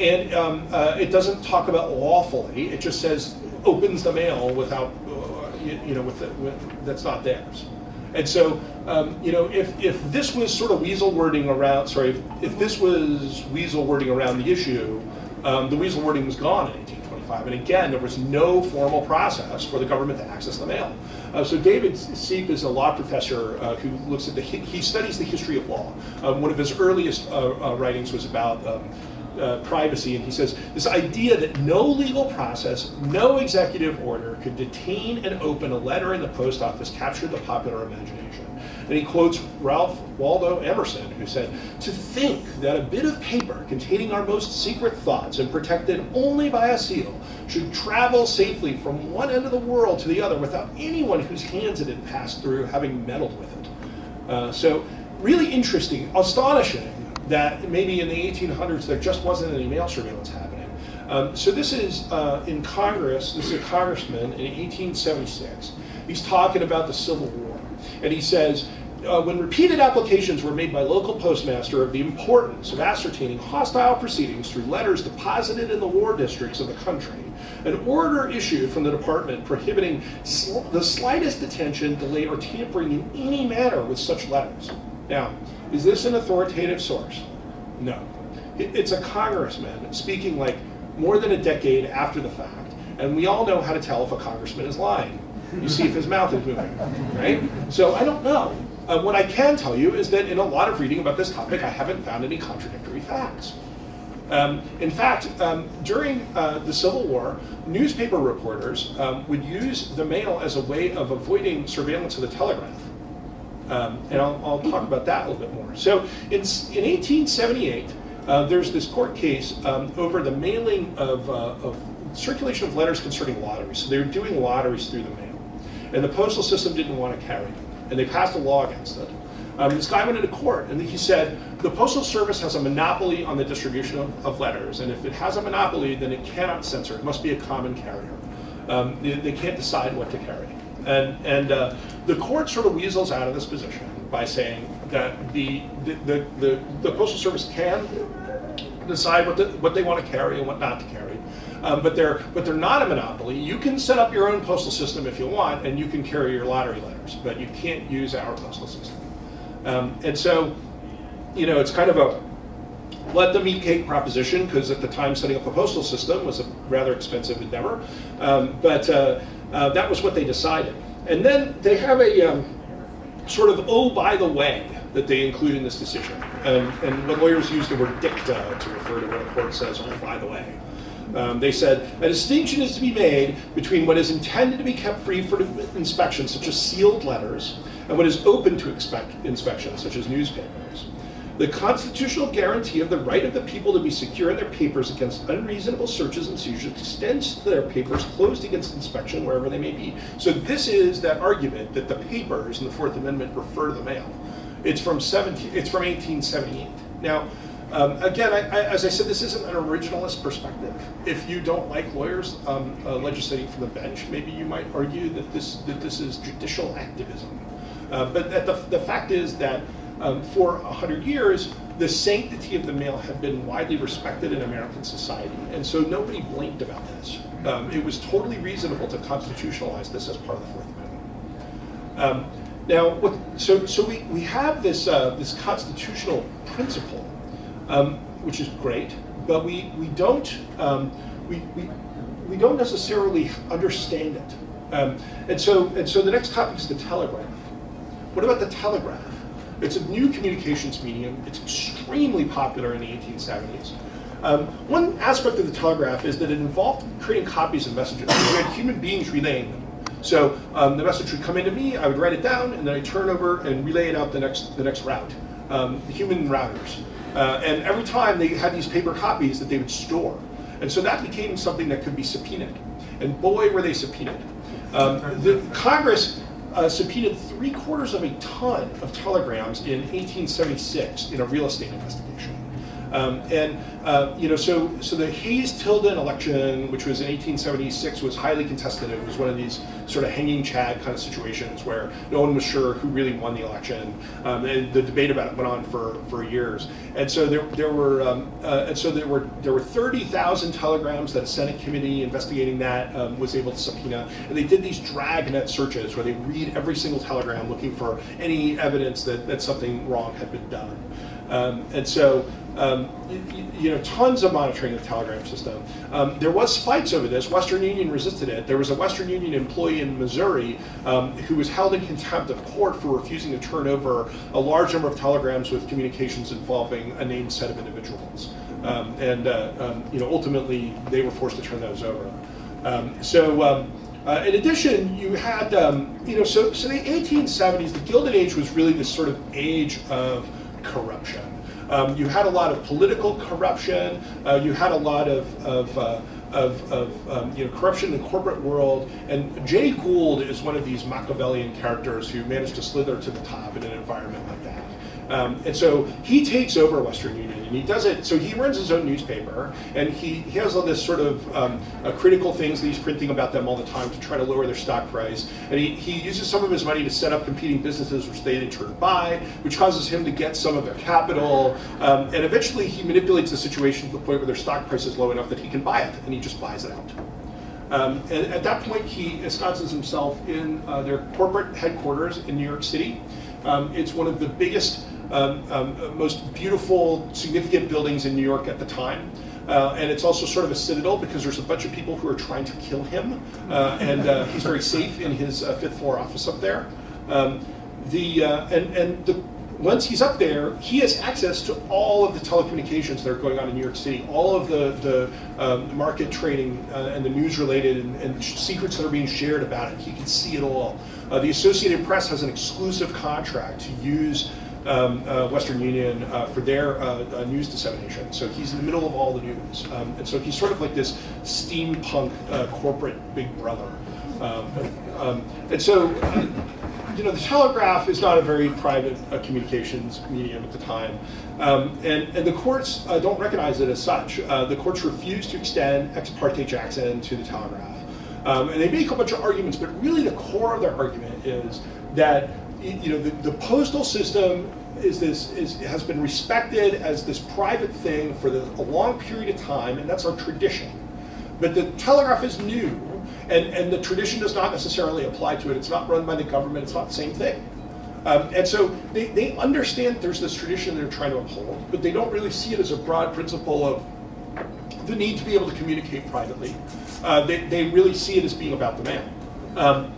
And um, uh, it doesn't talk about lawfully, it just says opens the mail without, uh, you, you, know, with, the, with, that's not theirs. And so, um, you know, if, if this was sort of weasel wording around, sorry, if, if this was weasel wording around the issue, um, the weasel wording was gone in 1825. And again, there was no formal process for the government to access the mail. Uh, so David Seipp is a law professor uh, who looks at the, he studies the history of law. Um, one of his earliest uh, uh writings was about um, uh, privacy, and he says this idea that no legal process, no executive order could detain and open a letter in the post office captured the popular imagination. And he quotes Ralph Waldo Emerson, who said, To think that a bit of paper containing our most secret thoughts and protected only by a seal should travel safely from one end of the world to the other without anyone whose hands it had passed through having meddled with it. Uh, so, really interesting, astonishing that maybe in the 1800s there just wasn't any mail surveillance happening. Um, so this is uh, in Congress, this is a congressman in 1876. He's talking about the Civil War. And he says, uh, when repeated applications were made by local postmaster of the importance of ascertaining hostile proceedings through letters deposited in the war districts of the country, an order issued from the department prohibiting sl the slightest detention, delay, or tampering in any manner with such letters. Now, is this an authoritative source? No. It's a congressman speaking like more than a decade after the fact, and we all know how to tell if a congressman is lying. You see if his (laughs) mouth is moving, right? So I don't know. Uh, what I can tell you is that in a lot of reading about this topic, I haven't found any contradictory facts. Um, in fact, um, during uh, the Civil War, newspaper reporters um, would use the mail as a way of avoiding surveillance of the telegraph. Um, and I'll, I'll, talk about that a little bit more. So in, in 1878, uh, there's this court case um, over the mailing of, uh, of circulation of letters concerning lotteries. So they were doing lotteries through the mail. And the postal system didn't want to carry them and they passed a law against it. Um, this guy went into court and he said the Postal Service has a monopoly on the distribution of, of, letters, and if it has a monopoly, then it cannot censor. It must be a common carrier. Um, they, they, can't decide what to carry. And, and uh, the court sort of weasels out of this position by saying that the, the, the, the, the Postal Service can decide what, the, what they want to carry and what not to carry. Um, but they're but they're not a monopoly. You can set up your own postal system if you want, and you can carry your lottery letters, but you can't use our postal system. Um, and so, you know, it's kind of a let them eat cake proposition because at the time setting up a postal system was a rather expensive endeavor. Um, but uh, uh, that was what they decided. And then they have a um, sort of oh by the way that they include in this decision. And, and when lawyers use the word dicta to refer to what a court says, oh by the way. Um, they said a distinction is to be made between what is intended to be kept free for inspection, such as sealed letters, and what is open to inspection, such as newspapers. The constitutional guarantee of the right of the people to be secure in their papers against unreasonable searches and seizures extends to their papers closed against inspection wherever they may be. So this is that argument that the papers in the Fourth Amendment refer to the mail. It's from 17, it's from 1878. Now, um, again, I, I, as I said, this isn't an originalist perspective. If you don't like lawyers um, uh, legislating from the bench, maybe you might argue that this that this is judicial activism. Uh, but the, the fact is that um, for 100 years, the sanctity of the mail had been widely respected in American society, and so nobody blinked about this. Um, it was totally reasonable to constitutionalize this as part of the Fourth Amendment. Um, now, what, so, so we, we have this, uh, this constitutional principle, um, which is great, but we, we, don't, um, we, we, we don't necessarily understand it. Um, and, so, and so the next topic is the telegraph. What about the telegraph? It's a new communications medium. It's extremely popular in the 1870s. Um, one aspect of the telegraph is that it involved creating copies of messages. We had human beings relaying them. So um, the message would come into me, I would write it down, and then I turn over and relay it out the next the next route. Um, human routers. Uh, and every time they had these paper copies that they would store. And so that became something that could be subpoenaed. And boy, were they subpoenaed. Um, the Congress uh, subpoenaed three quarters of a ton of telegrams in 1876 in a real estate investigation. Um, and uh, you know, so so the Hayes-Tilden election, which was in 1876, was highly contested. It was one of these sort of hanging chad kind of situations where no one was sure who really won the election, um, and the debate about it went on for, for years. And so there there were um, uh, and so there were there were 30,000 telegrams that a Senate committee investigating that um, was able to subpoena, and they did these dragnet searches where they read every single telegram looking for any evidence that that something wrong had been done. Um, and so um, you, you, know, tons of monitoring of the telegram system. Um, there was fights over this. Western Union resisted it. There was a Western Union employee in Missouri um, who was held in contempt of court for refusing to turn over a large number of telegrams with communications involving a named set of individuals. Um, and uh, um, you know, ultimately, they were forced to turn those over. Um, so. Uh, in addition, you had, you know, so, so the 1870s, the Gilded Age was really this sort of age of corruption. Um, you had a lot of political corruption. Uh, you had a lot of, of uh, of, of um, you know, corruption in the corporate world. And Jay Gould is one of these Machiavellian characters who managed to slither to the top in an environment like that. Um, and so he takes over Western Union and he does it, so he runs his own newspaper and he, he has all this sort of um, uh, critical things that he's printing about them all the time to try to lower their stock price. And he, he uses some of his money to set up competing businesses which they in turn buy, which causes him to get some of their capital. Um, and eventually he manipulates the situation to the point where their stock price is low enough that he can buy it and he just buys it out. Um, and at that point, he ensconces himself in uh, their corporate headquarters in New York City. Um, it's one of the biggest um, um, most beautiful, significant buildings in New York at the time. Uh, and it's also sort of a citadel because there's a bunch of people who are trying to kill him, uh, and uh, he's very safe in his uh, fifth floor office up there. Um, the uh, and and the, once he's up there, he has access to all of the telecommunications that are going on in New York City, all of the the um, market trading uh, and the news related and, and, secrets that are being shared about it. He can see it all. the Associated Press has an exclusive contract to use um, uh, Western Union uh, for their uh, uh, news dissemination. So he's in the middle of all the news. Um, and so he's sort of like this steampunk uh, corporate big brother. Um, um and so, (clears throat) you know, the telegraph is not a very private uh, communications medium at the time. Um, and, and the courts don't recognize it as such. the courts refuse to extend ex parte Jackson to the telegraph. Um, and they make a bunch of arguments, but really the core of their argument is that you know, the, the postal system is this is has been respected as this private thing for the, a long period of time, and that's our tradition. But the telegraph is new, and, and the tradition does not necessarily apply to it. It's not run by the government. It's not the same thing. Um, and so they, they understand there's this tradition they're trying to uphold, but they don't really see it as a broad principle of the need to be able to communicate privately. Uh, they, they really see it as being about the man. Um,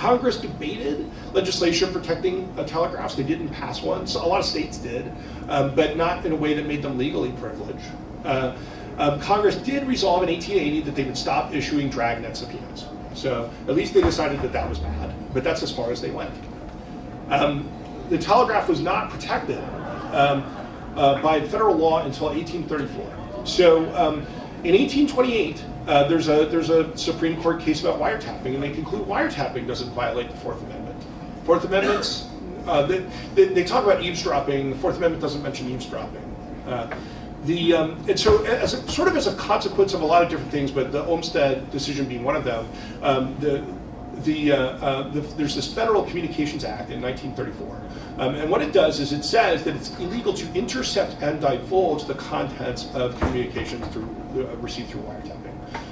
Congress debated legislation protecting uh, telegraphs. They didn't pass one. So a lot of states did, um, but not in a way that made them legally privileged. Uh, um, Congress did resolve in 1880 that they would stop issuing dragnet subpoenas. So at least they decided that that was bad, but that's as far as they went. Um, the telegraph was not protected um, uh, by federal law until 1834. So um, in 1828, uh, there's a there's a Supreme Court case about wiretapping, and they conclude wiretapping doesn't violate the Fourth Amendment. Fourth Amendment's uh, they, they, they, talk about eavesdropping. The Fourth Amendment doesn't mention eavesdropping. Uh, the, um, and so, as a, sort of as a consequence of a lot of different things, but the Olmstead decision being one of them, um, the, the, uh, uh, the, there's this Federal Communications Act in 1934. Um, and what it does is it says that it's illegal to intercept and divulge the contents of communications through, uh, received through wiretapping.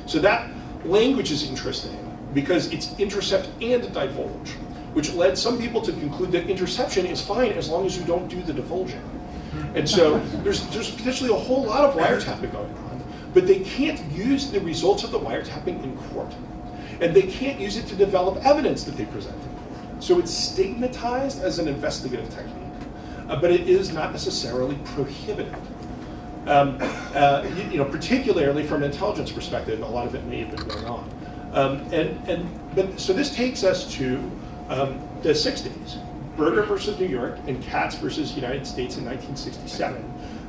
So that language is interesting because it's intercept and divulge, which led some people to conclude that interception is fine as long as you don't do the divulging. And so (laughs) there's, there's potentially a whole lot of wiretapping going on, but they can't use the results of the wiretapping in court. And they can't use it to develop evidence that they present in court. So it's stigmatized as an investigative technique, uh, but it is not necessarily prohibited. Um, uh, you, you, know, particularly from an intelligence perspective, a lot of it may have been going on. Um, and, and, but, so this takes us to um, the 60s. Berger versus New York and Katz versus United States in 1967,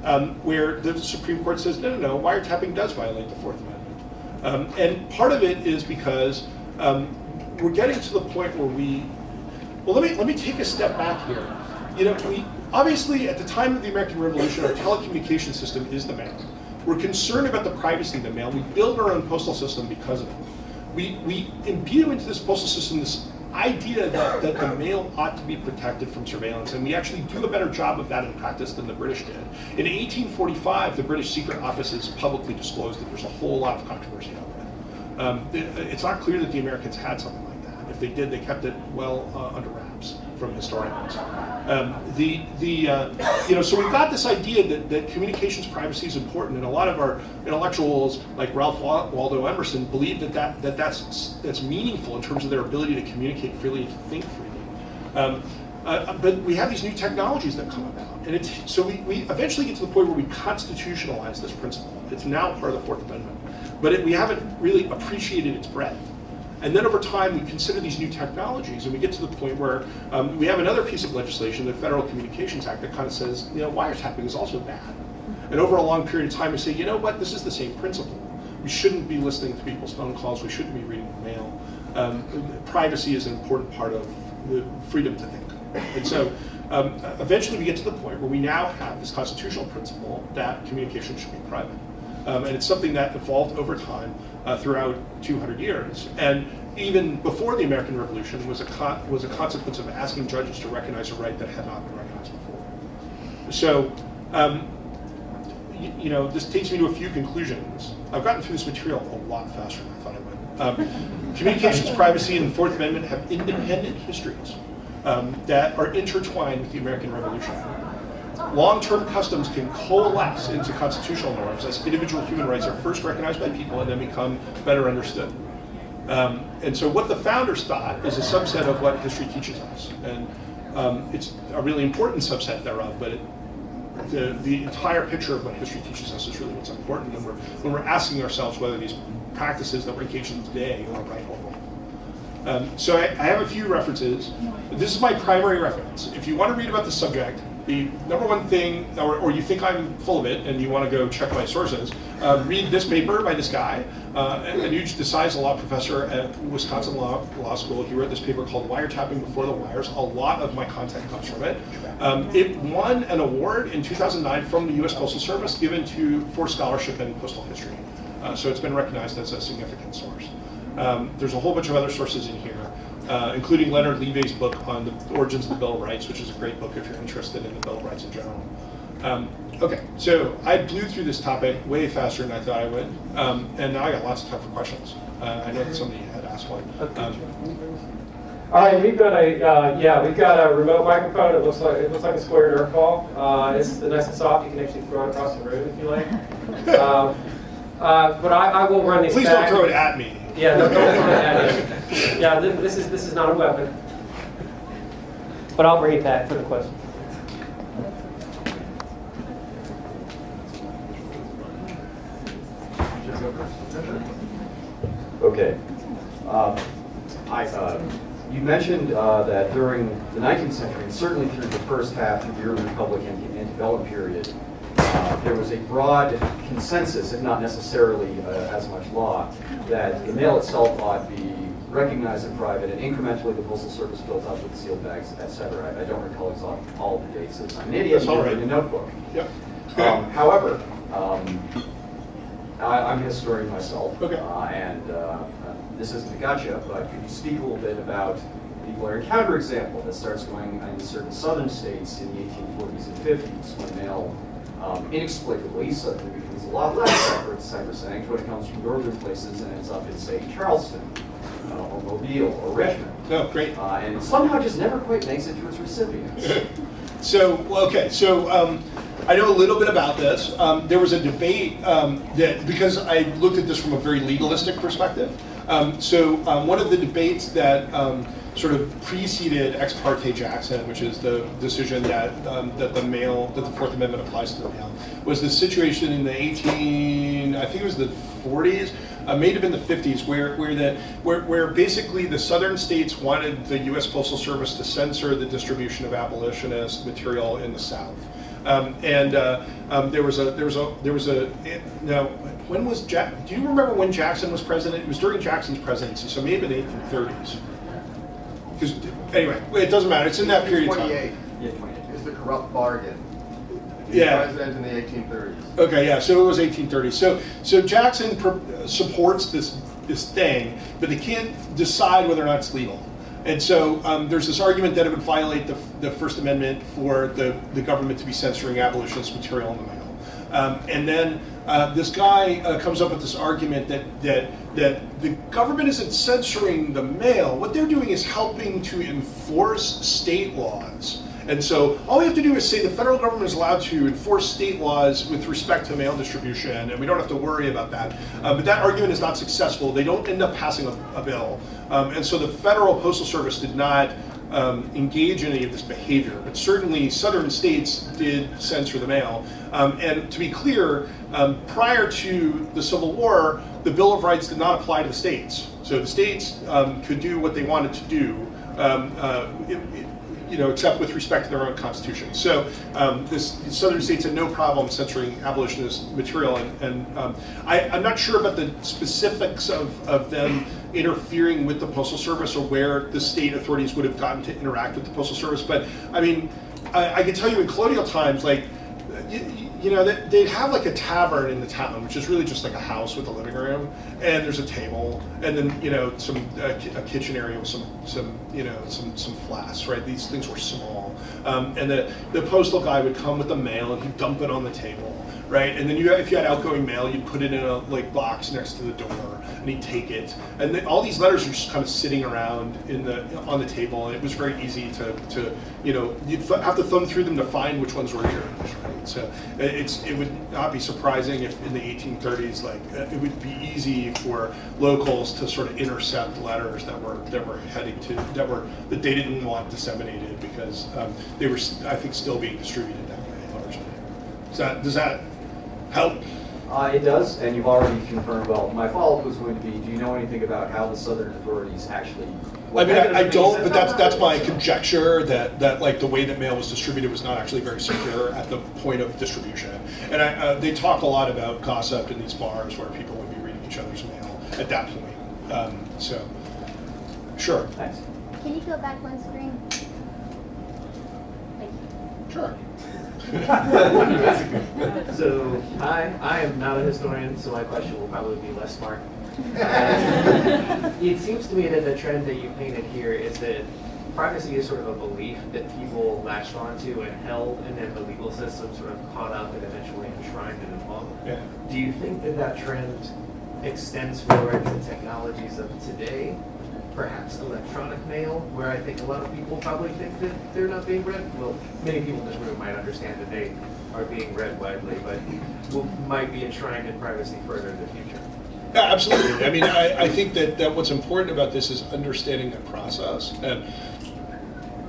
um, where the Supreme Court says, no, no, no, wiretapping does violate the Fourth Amendment. Um, and part of it is because um, we're getting to the point where we, well, let me, let me take a step back here. You know, we, obviously at the time of the American Revolution, our telecommunication system is the mail. We're concerned about the privacy of the mail. We build our own postal system because of it. We, we imbue into this postal system this idea that, that the mail ought to be protected from surveillance, and we actually do a better job of that in practice than the British did. In 1845, the British Secret Offices publicly disclosed that there's a whole lot of controversy out there. Um, it's not clear that the Americans had something. They did, they kept it well uh, under wraps from historians. Um, the the uh, you know so we've got this idea that, that communications privacy is important, and a lot of our intellectuals like Ralph Waldo Emerson believe that, that, that that's that's meaningful in terms of their ability to communicate freely and to think freely. Um, uh, but we have these new technologies that come about, and it's so we, we eventually get to the point where we constitutionalize this principle. It's now part of the Fourth Amendment, but it, we haven't really appreciated its breadth. And then over time, we consider these new technologies, and we get to the point where um, we have another piece of legislation, the Federal Communications Act, that kind of says, you know, wiretapping is also bad. And over a long period of time, we say, you know what, this is the same principle. We shouldn't be listening to people's phone calls. We shouldn't be reading the mail. Um, privacy is an important part of the freedom to think. And so um, eventually we get to the point where we now have this constitutional principle that communication should be private. Um, and it's something that evolved over time uh, throughout 200 years. And even before the American Revolution was a, was a consequence of asking judges to recognize a right that had not been recognized before. So, um, you know, this takes me to a few conclusions. I've gotten through this material a lot faster than I thought I would. Um, (laughs) communications privacy and the Fourth Amendment have independent histories um, that are intertwined with the American Revolution long-term customs can coalesce into constitutional norms as individual human rights are first recognized by people and then become better understood. Um, and so what the founders thought is a subset of what history teaches us. And um, it's a really important subset thereof, but it, the, the entire picture of what history teaches us is really what's important when we're, when we're asking ourselves whether these practices that we're engaged in today are right or wrong. Um, so I, I have a few references. This is my primary reference. If you want to read about the subject, the number one thing, or, or, you think I'm full of it and you want to go check my sources, uh, read this paper by this guy, uh, Desai is a law professor at Wisconsin Law, Law School. He wrote this paper called Wiretapping Before the Wires. A lot of my content comes from it. Um, it won an award in 2009 from the U.S. Postal Service given to for scholarship in postal history. Uh, so it's been recognized as a significant source. Um, there's a whole bunch of other sources in here uh, including Leonard Levy's book on the origins of the Bill of Rights, which is a great book if you're interested in the Bill of Rights in general. Um, okay, so I blew through this topic way faster than I thought I would, um, and now I got lots of time for questions. Uh, I know that somebody had asked one. Um, all right, we've got a uh, yeah, we've got a remote microphone. It looks like it looks like a square nerf ball. Uh, it's nice and soft. You can actually throw it across the room if you like. (laughs) uh, but I, I, will run these. Please back. don't throw it at me. Yeah, no, don't throw it at me yeah, this is this is not a weapon. But I'll bring it back for the question. Okay. Um, I, uh, you mentioned uh, that during the 19th century, and certainly through the first half of the early Republican antebellum period, uh, there was a broad consensus, if not necessarily uh, as much law, that the mail itself ought to be recognized in private, and incrementally the Postal Service built up with sealed bags, et cetera. I, I don't recall exactly all the dates. I'm an idiot That's all right. in a notebook. Yep. Um, however, um, I, I'm a historian myself, Okay. uh, and uh, uh, this isn't a gotcha, but could you speak a little bit about the Blair counterexample that starts going in certain southern states in the 1840s and 50s when mail um, inexplicably suddenly becomes a lot less sacrosanct when it comes from northern places and ends up in, say, Charleston uh, or Mobile or Richmond. No, great. Uh, and somehow just never quite makes it to its recipients. (laughs) So, well, okay, so um, I know a little bit about this. Um, there was a debate um, that, because I looked at this from a very legalistic perspective, um, so um, one of the debates that um, sort of preceded Ex parte Jackson, which is the decision that um, that the mail, that the Fourth Amendment applies to the mail, was the situation in the 18, I think it was the 40s, uh, may have been the 50s, where where the where, where basically the southern states wanted the U.S. Postal Service to censor the distribution of abolitionist material in the South. Um, and uh, um, there was a there was a there was a now when was Jack? Do you remember when Jackson was president? It was during Jackson's presidency, so maybe in the 1830s. Because anyway, it doesn't matter. It's in that period of time. 28 Yeah, 22. is the corrupt bargain. He was Yeah. President in the 1830s. Okay, yeah. So it was 1830. So so Jackson pr- supports this this thing, but they can't decide whether or not it's legal. And so um, there's this argument that it would violate the, the First Amendment for the, the government to be censoring abolitionist material in the mail. Um, and then uh, this guy uh, comes up with this argument that, that, that the government isn't censoring the mail. What they're doing is helping to enforce state laws. And so all we have to do is say the federal government is allowed to enforce state laws with respect to mail distribution, and we don't have to worry about that. Uh, but that argument is not successful. They don't end up passing a, a bill. Um, and so the Federal Postal Service did not um, engage in any of this behavior. But certainly southern states did censor the mail. Um, and to be clear, um, prior to the Civil War, the Bill of Rights did not apply to the states. So the states um, could do what they wanted to do. Um, uh, it- it- you know, except with respect to their own constitution. So um, this, the southern states had no problem censoring abolitionist material, and, and um, I, I'm not sure about the specifics of, of them interfering with the postal service or where the state authorities would have gotten to interact with the postal service. But I mean, I, I can tell you in colonial times, like you, you know, they- they'd have like a tavern in the town, which is really just like a house with a living room, and there's a table, and then you know some uh, a kitchen area with some some you know some some flasks, right? These things were small, um, and the the postal guy would come with the mail and he'd dump it on the table, right? And then you if you had outgoing mail, you'd put it in a like box next to the door, and he'd take it, and then all these letters are just kind of sitting around in the on the table, and it was very easy to to you know you'd have to thumb through them to find which ones were yours, right? So it's it would not be surprising if in the 1830s, like uh, it would be easy for locals to sort of intercept letters that were that were heading to that were that they didn't want disseminated because um, they were I think still being distributed that way largely. Does that does that help? Uh, it does, and you've already confirmed. Well, my follow-up was going to be: Do you know anything about how the southern authorities actually? I mean, I, I don't, but that's that's my conjecture that that like the way that mail was distributed was not actually very secure at the point of distribution. And I, uh, they talk a lot about gossip in these bars where people would be reading each other's mail at that point. Um, so, sure, Thanks. Can you go back one screen? Thank you. sure. So I, I am not a historian, so my question will probably be less smart. Uh, it seems to me that the trend that you painted here is that privacy is sort of a belief that people latched onto and held, and then the legal system sort of caught up and eventually enshrined it among. Yeah. Do you think that that trend extends forward to technologies of today? Perhaps electronic mail, where I think a lot of people probably think that they're not being read. Well, many people in this room might understand that they are being read widely, but will, might be enshrined in privacy further in the future. Yeah, absolutely. I mean, I, I think that, that what's important about this is understanding the process. And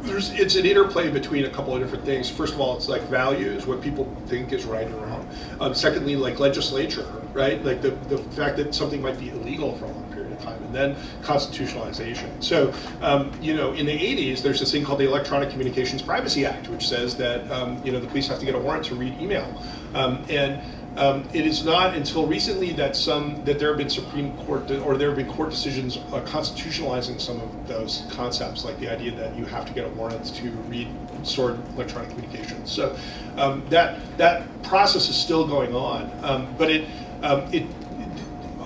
there's, it's an interplay between a couple of different things. First of all, it's like values, what people think is right and wrong. Um, secondly, like legislature right? Like the, the fact that something might be illegal for a long period of time, and then constitutionalization. So, um, you know, in the 80s, there's this thing called the Electronic Communications Privacy Act, which says that, um, you know, the police have to get a warrant to read email. Um, and um, it is not until recently that some that there have been Supreme Court or there have been court decisions uh, constitutionalizing some of those concepts, like the idea that you have to get a warrant to read stored electronic communications. So um, that that process is still going on, um, but it um, it.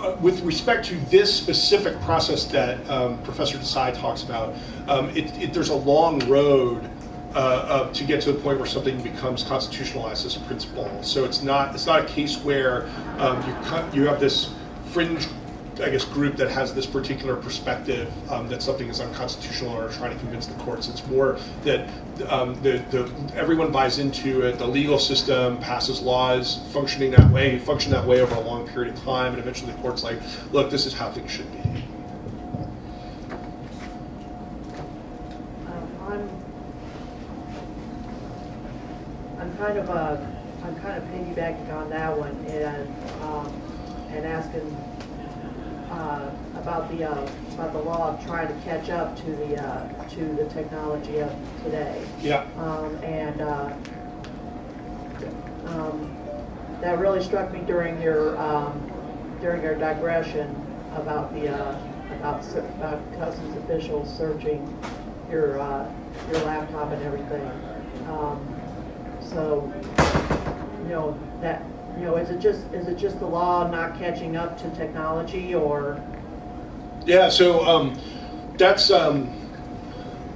Uh, With respect to this specific process that um, Professor Desai talks about, um, it, it, there's a long road uh, to get to the point where something becomes constitutionalized as a principle. So it's not it's not a case where um, you you have this fringe, I guess, group that has this particular perspective um, that something is unconstitutional or trying to convince the courts. It's more that um, the, the everyone buys into it. The legal system passes laws functioning that way, function that way over a long period of time, and eventually the court's like, look, this is how things should be. Um, I'm, kind of, uh, I'm kind of piggybacking on that one and, um, and asking, uh, about the, uh, about the law of trying to catch up to the, uh, to the technology of today. Yeah. Um, and, uh, um, that really struck me during your, um, during your digression about the, uh, about, about customs officials searching your, uh, your laptop and everything. Um, so, you know, that, you know, is it just, is it just the law not catching up to technology or? Yeah, so um, that's um,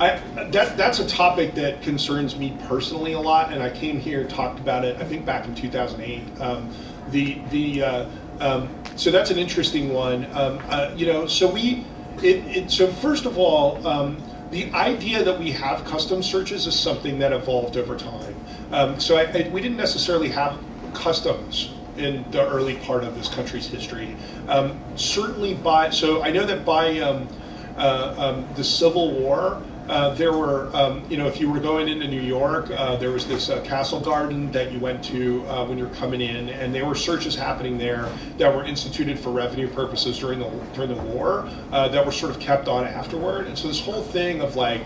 I, that that's a topic that concerns me personally a lot, and I came here and talked about it. I think back in 2008. Um, the the uh, um, so that's an interesting one. Um, uh, you know, so we it, it so first of all. Um, the idea that we have custom searches is something that evolved over time. Um, so I, I, we didn't necessarily have customs in the early part of this country's history. Um, certainly by, so I know that by um, uh, um, the Civil War, uh, there were, um, you know, if you were going into New York, uh, there was this uh, castle garden that you went to uh, when you were coming in, and there were searches happening there that were instituted for revenue purposes during the during the war uh, that were sort of kept on afterward. And so this whole thing of like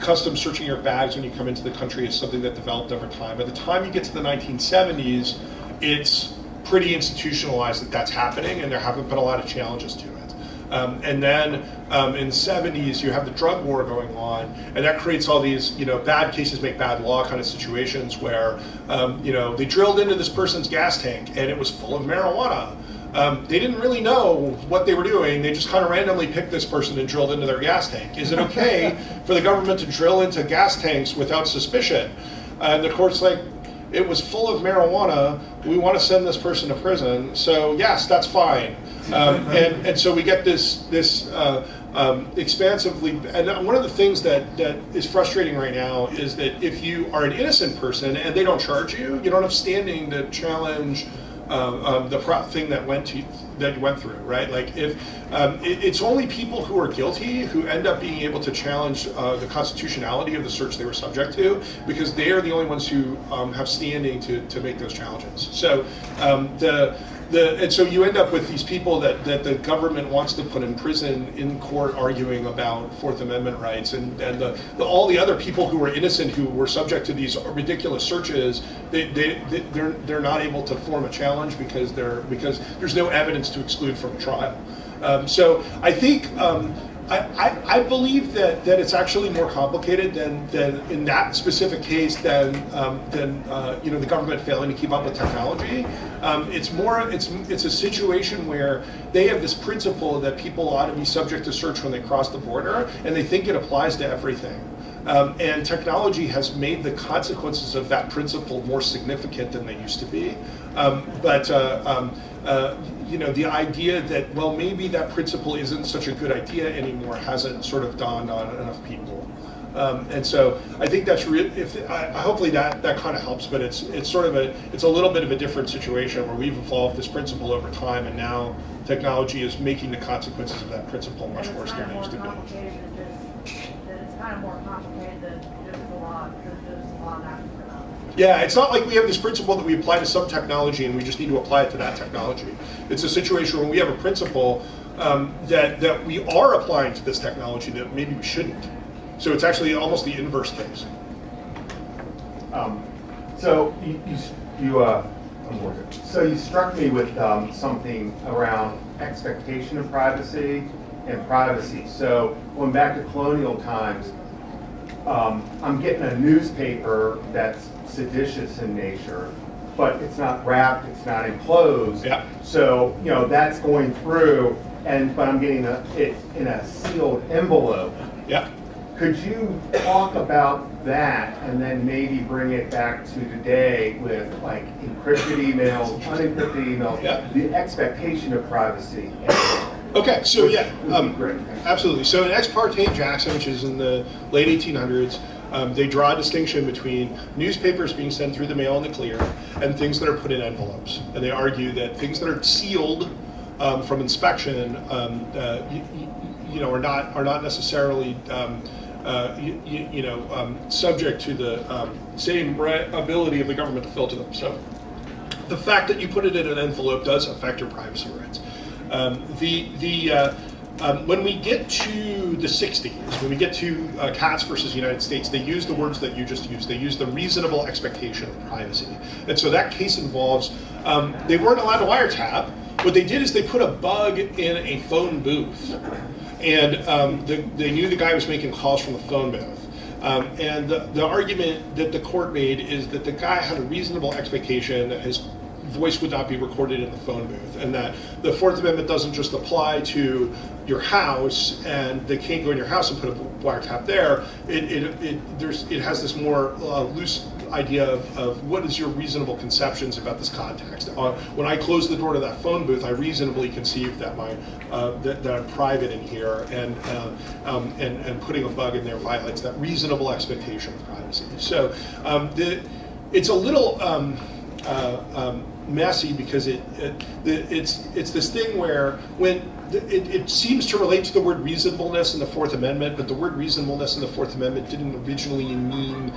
custom searching your bags when you come into the country is something that developed over time. By the time you get to the 1970s, it's pretty institutionalized that that's happening, and there haven't been a lot of challenges to it. Um, and then um, in the 70s, you have the drug war going on, and that creates all these, you know, bad cases make bad law kind of situations where, um, you know, they drilled into this person's gas tank and it was full of marijuana. Um, they didn't really know what they were doing. They just kind of randomly picked this person and drilled into their gas tank. Is it okay (laughs) for the government to drill into gas tanks without suspicion? And the court's like, it was full of marijuana. We want to send this person to prison. So yes, that's fine. Um, (laughs) and and so we get this this uh, um, expansively. And one of the things that that is frustrating right now is that if you are an innocent person and they don't charge you, you don't have standing to challenge. Um, um, the pro- thing that went to that you went through, right? Like if um, it, it's only people who are guilty who end up being able to challenge uh, the constitutionality of the search they were subject to, because they are the only ones who um, have standing to, to make those challenges. So um, the the, and so you end up with these people that, that the government wants to put in prison in court arguing about Fourth Amendment rights and, and the, the, all the other people who were innocent who were subject to these ridiculous searches, they, they, they, they're, they're not able to form a challenge because, they're, because there's no evidence to exclude from trial. Um, so I think um, I, I, believe that, that it's actually more complicated than, than in that specific case than, um, than uh, you know the government failing to keep up with technology. Um, it's more it's it's a situation where they have this principle that people ought to be subject to search when they cross the border, and they think it applies to everything. Um, and technology has made the consequences of that principle more significant than they used to be. Um, but uh, um, uh, you know, the idea that well, maybe that principle isn't such a good idea anymore hasn't sort of dawned on enough people. Um, and so I think that's real. If I, hopefully that that kind of helps, but it's it's sort of a it's a little bit of a different situation where we've evolved this principle over time, and now technology is making the consequences of that principle much worse than it used to be. complicated than just, that it's kind of more complicated Yeah, it's not like we have this principle that we apply to some technology and we just need to apply it to that technology. It's a situation where we have a principle um, that, that we are applying to this technology that maybe we shouldn't. So it's actually almost the inverse case. Um, so you, you, you uh, so you struck me with um, something around expectation of privacy and privacy. So going back to colonial times, um, I'm getting a newspaper that's seditious in nature, but it's not wrapped, it's not enclosed. Yeah. So you know that's going through, and but I'm getting a, it in a sealed envelope. Yeah. Could you talk about that and then maybe bring it back to today with like encrypted emails, unencrypted emails, Yeah. the expectation of privacy? Okay, so yeah, um, great. absolutely. So in ex parte Jackson, which is in the late 1800s, um, they draw a distinction between newspapers being sent through the mail in the clear and things that are put in envelopes. And they argue that things that are sealed um, from inspection, um, uh, you, you know, are not are not necessarily um, uh, you, you know um, subject to the um, same ability of the government to filter them. So the fact that you put it in an envelope does affect your privacy rights. The the uh, um, when we get to the 60s, when we get to uh, Katz versus United States, they use the words that you just used. They use the reasonable expectation of privacy. And so that case involves, um, they weren't allowed to wiretap. What they did is they put a bug in a phone booth. And um, the, they knew the guy was making calls from the phone booth. Um, and the, the argument that the court made is that the guy had a reasonable expectation that his voice would not be recorded in the phone booth, and that the Fourth Amendment doesn't just apply to your house, and they can't go in your house and put a wiretap there. It, it, it there's it has this more uh, loose idea of, of what is your reasonable conceptions about this context. Uh, when I close the door to that phone booth, I reasonably conceive that my uh, that, that I'm private in here, and, uh, um, and and putting a bug in there violates that reasonable expectation of privacy. So um, the it's a little. Um, uh, um, messy because it, it it's it's this thing where when it, it seems to relate to the word reasonableness in the Fourth Amendment, but the word reasonableness in the Fourth Amendment didn't originally mean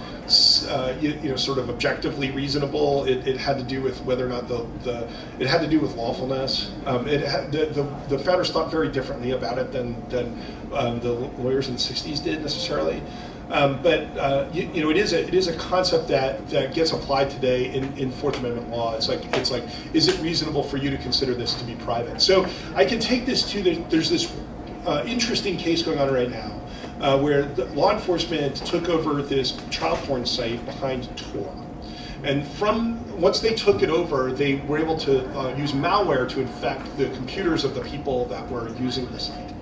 uh, you, you know sort of objectively reasonable. It, it had to do with whether or not the, the it had to do with lawfulness. Um, it had, the, the the founders thought very differently about it than than um, the lawyers in the '60s did necessarily. Um, but uh, you, you, know, it is a it is a concept that, that gets applied today in, in Fourth Amendment law. It's like it's like, is it reasonable for you to consider this to be private? So I can take this to the, there's this uh, interesting case going on right now. Uh, where law enforcement took over this child porn site behind Tor. And from once they took it over, they were able to uh, use malware to infect the computers of the people that were using the site.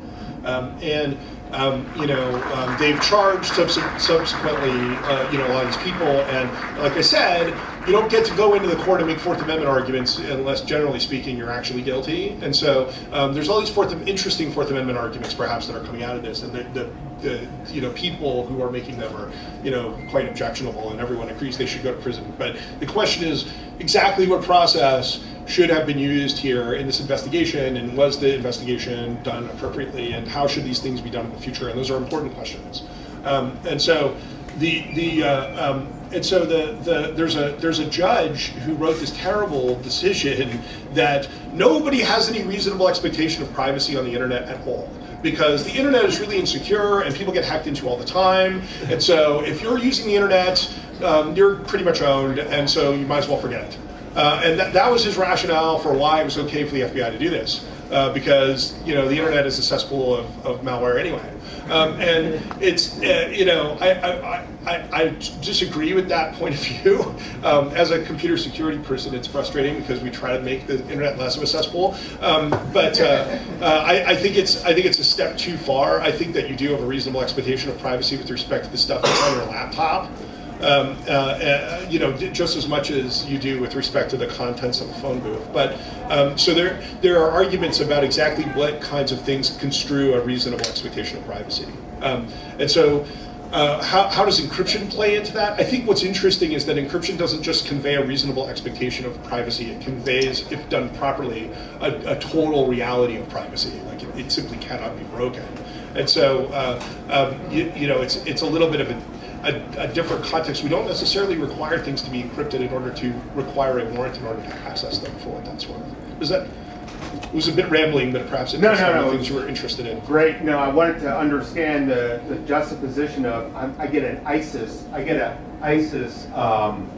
Um, and um, you know, um, they've charged subs- subsequently, uh, you know, a lot of these people. And like I said, you don't get to go into the court and make Fourth Amendment arguments unless, generally speaking, you're actually guilty. And so um, there's all these Fourth, interesting Fourth Amendment arguments, perhaps, that are coming out of this. And the, the, the, you know, people who are making them are, you know, quite objectionable, and everyone agrees they should go to prison. But the question is exactly what process should have been used here in this investigation, and was the investigation done appropriately, and how should these things be done in the future? And those are important questions. Um, and so the the uh, um, and so the, the there's a there's a judge who wrote this terrible decision that nobody has any reasonable expectation of privacy on the internet at all because the internet is really insecure and people get hacked into all the time. And so if you're using the internet, um, you're pretty much owned, and so you might as well forget it. Uh, and that, that was his rationale for why it was okay for the FBI to do this, uh, because you know the internet is a cesspool of, of malware anyway. Um, and it's uh, you know I, I, I, I, disagree with that point of view. (laughs) Um, as a computer security person, it's frustrating because we try to make the internet less of a cesspool. Um, but uh, (laughs) uh, I, I, think it's I think it's a step too far. I think that you do have a reasonable expectation of privacy with respect to the stuff that's on your laptop um, uh, uh, you know, just as much as you do with respect to the contents of a phone booth. But um, so there, there are arguments about exactly what kinds of things construe a reasonable expectation of privacy. Um, and so, uh, how, how does encryption play into that? I think what's interesting is that encryption doesn't just convey a reasonable expectation of privacy. It conveys, if done properly, a, a total reality of privacy. Like it, it, simply cannot be broken. And so, uh, um, you, you know, it's it's a little bit of a a, a different context. We don't necessarily require things to be encrypted in order to require a warrant in order to access them for what that's worth. Was that? It was a bit rambling, but perhaps it No, no, no. the things you were interested in. Great. No, I wanted to understand the, the juxtaposition of I, I get an ISIS, I get a ISIS um,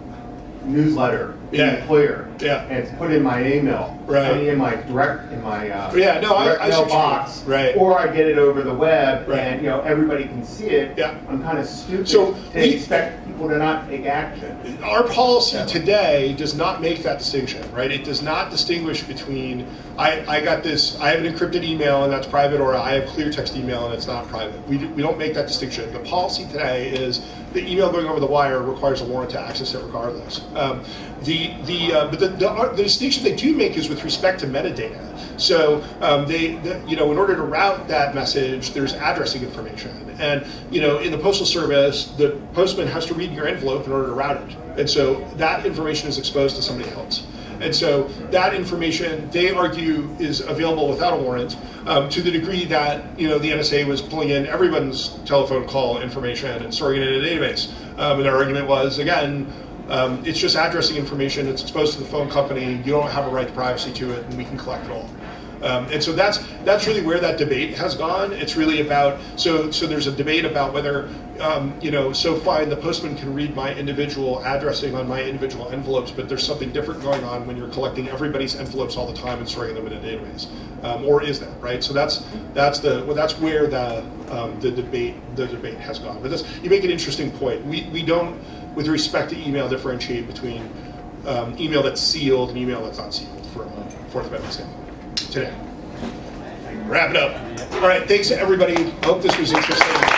newsletter, Yeah. yeah. clear, Yeah. and it's put in my email, Right. I mean, in my direct, in my uh, Yeah, no, I- direct I see what you mailbox, mean. Right. or I get it over the web, Right. and you know everybody can see it. Yeah. I'm kind of stupid So to we- expect people to not take action. Our policy today does not make that distinction, right? It does not distinguish between I, I got this, I have an encrypted email and that's private, or I have clear text email and it's not private. We, do, we don't make that distinction. The policy today is the email going over the wire requires a warrant to access it regardless. Um, the the uh, but the, the, the distinction they do make is with respect to metadata. So um, they, the, you know, in order to route that message, there's addressing information, and you know, in the postal service, the postman has to read your envelope in order to route it, and so that information is exposed to somebody else. And so that information, they argue, is available without a warrant um, to the degree that you know the NSA was pulling in everyone's telephone call information and storing it in a database. Um, and their argument was, again, um, it's just addressing information. It's exposed to the phone company. You don't have a right to privacy to it, and we can collect it all. Um, and so that's that's really where that debate has gone. It's really about so so there's a debate about whether um, you know so fine the postman can read my individual addressing on my individual envelopes, but there's something different going on when you're collecting everybody's envelopes all the time and storing them in a database, um, or is that right? So that's that's the well, that's where the um, the debate the debate has gone. But this, you make an interesting point. We we don't with respect to email differentiate between um, email that's sealed and email that's not sealed a Fourth Amendment standpoint today. Wrap it up. All right, thanks to everybody. Hope this was interesting.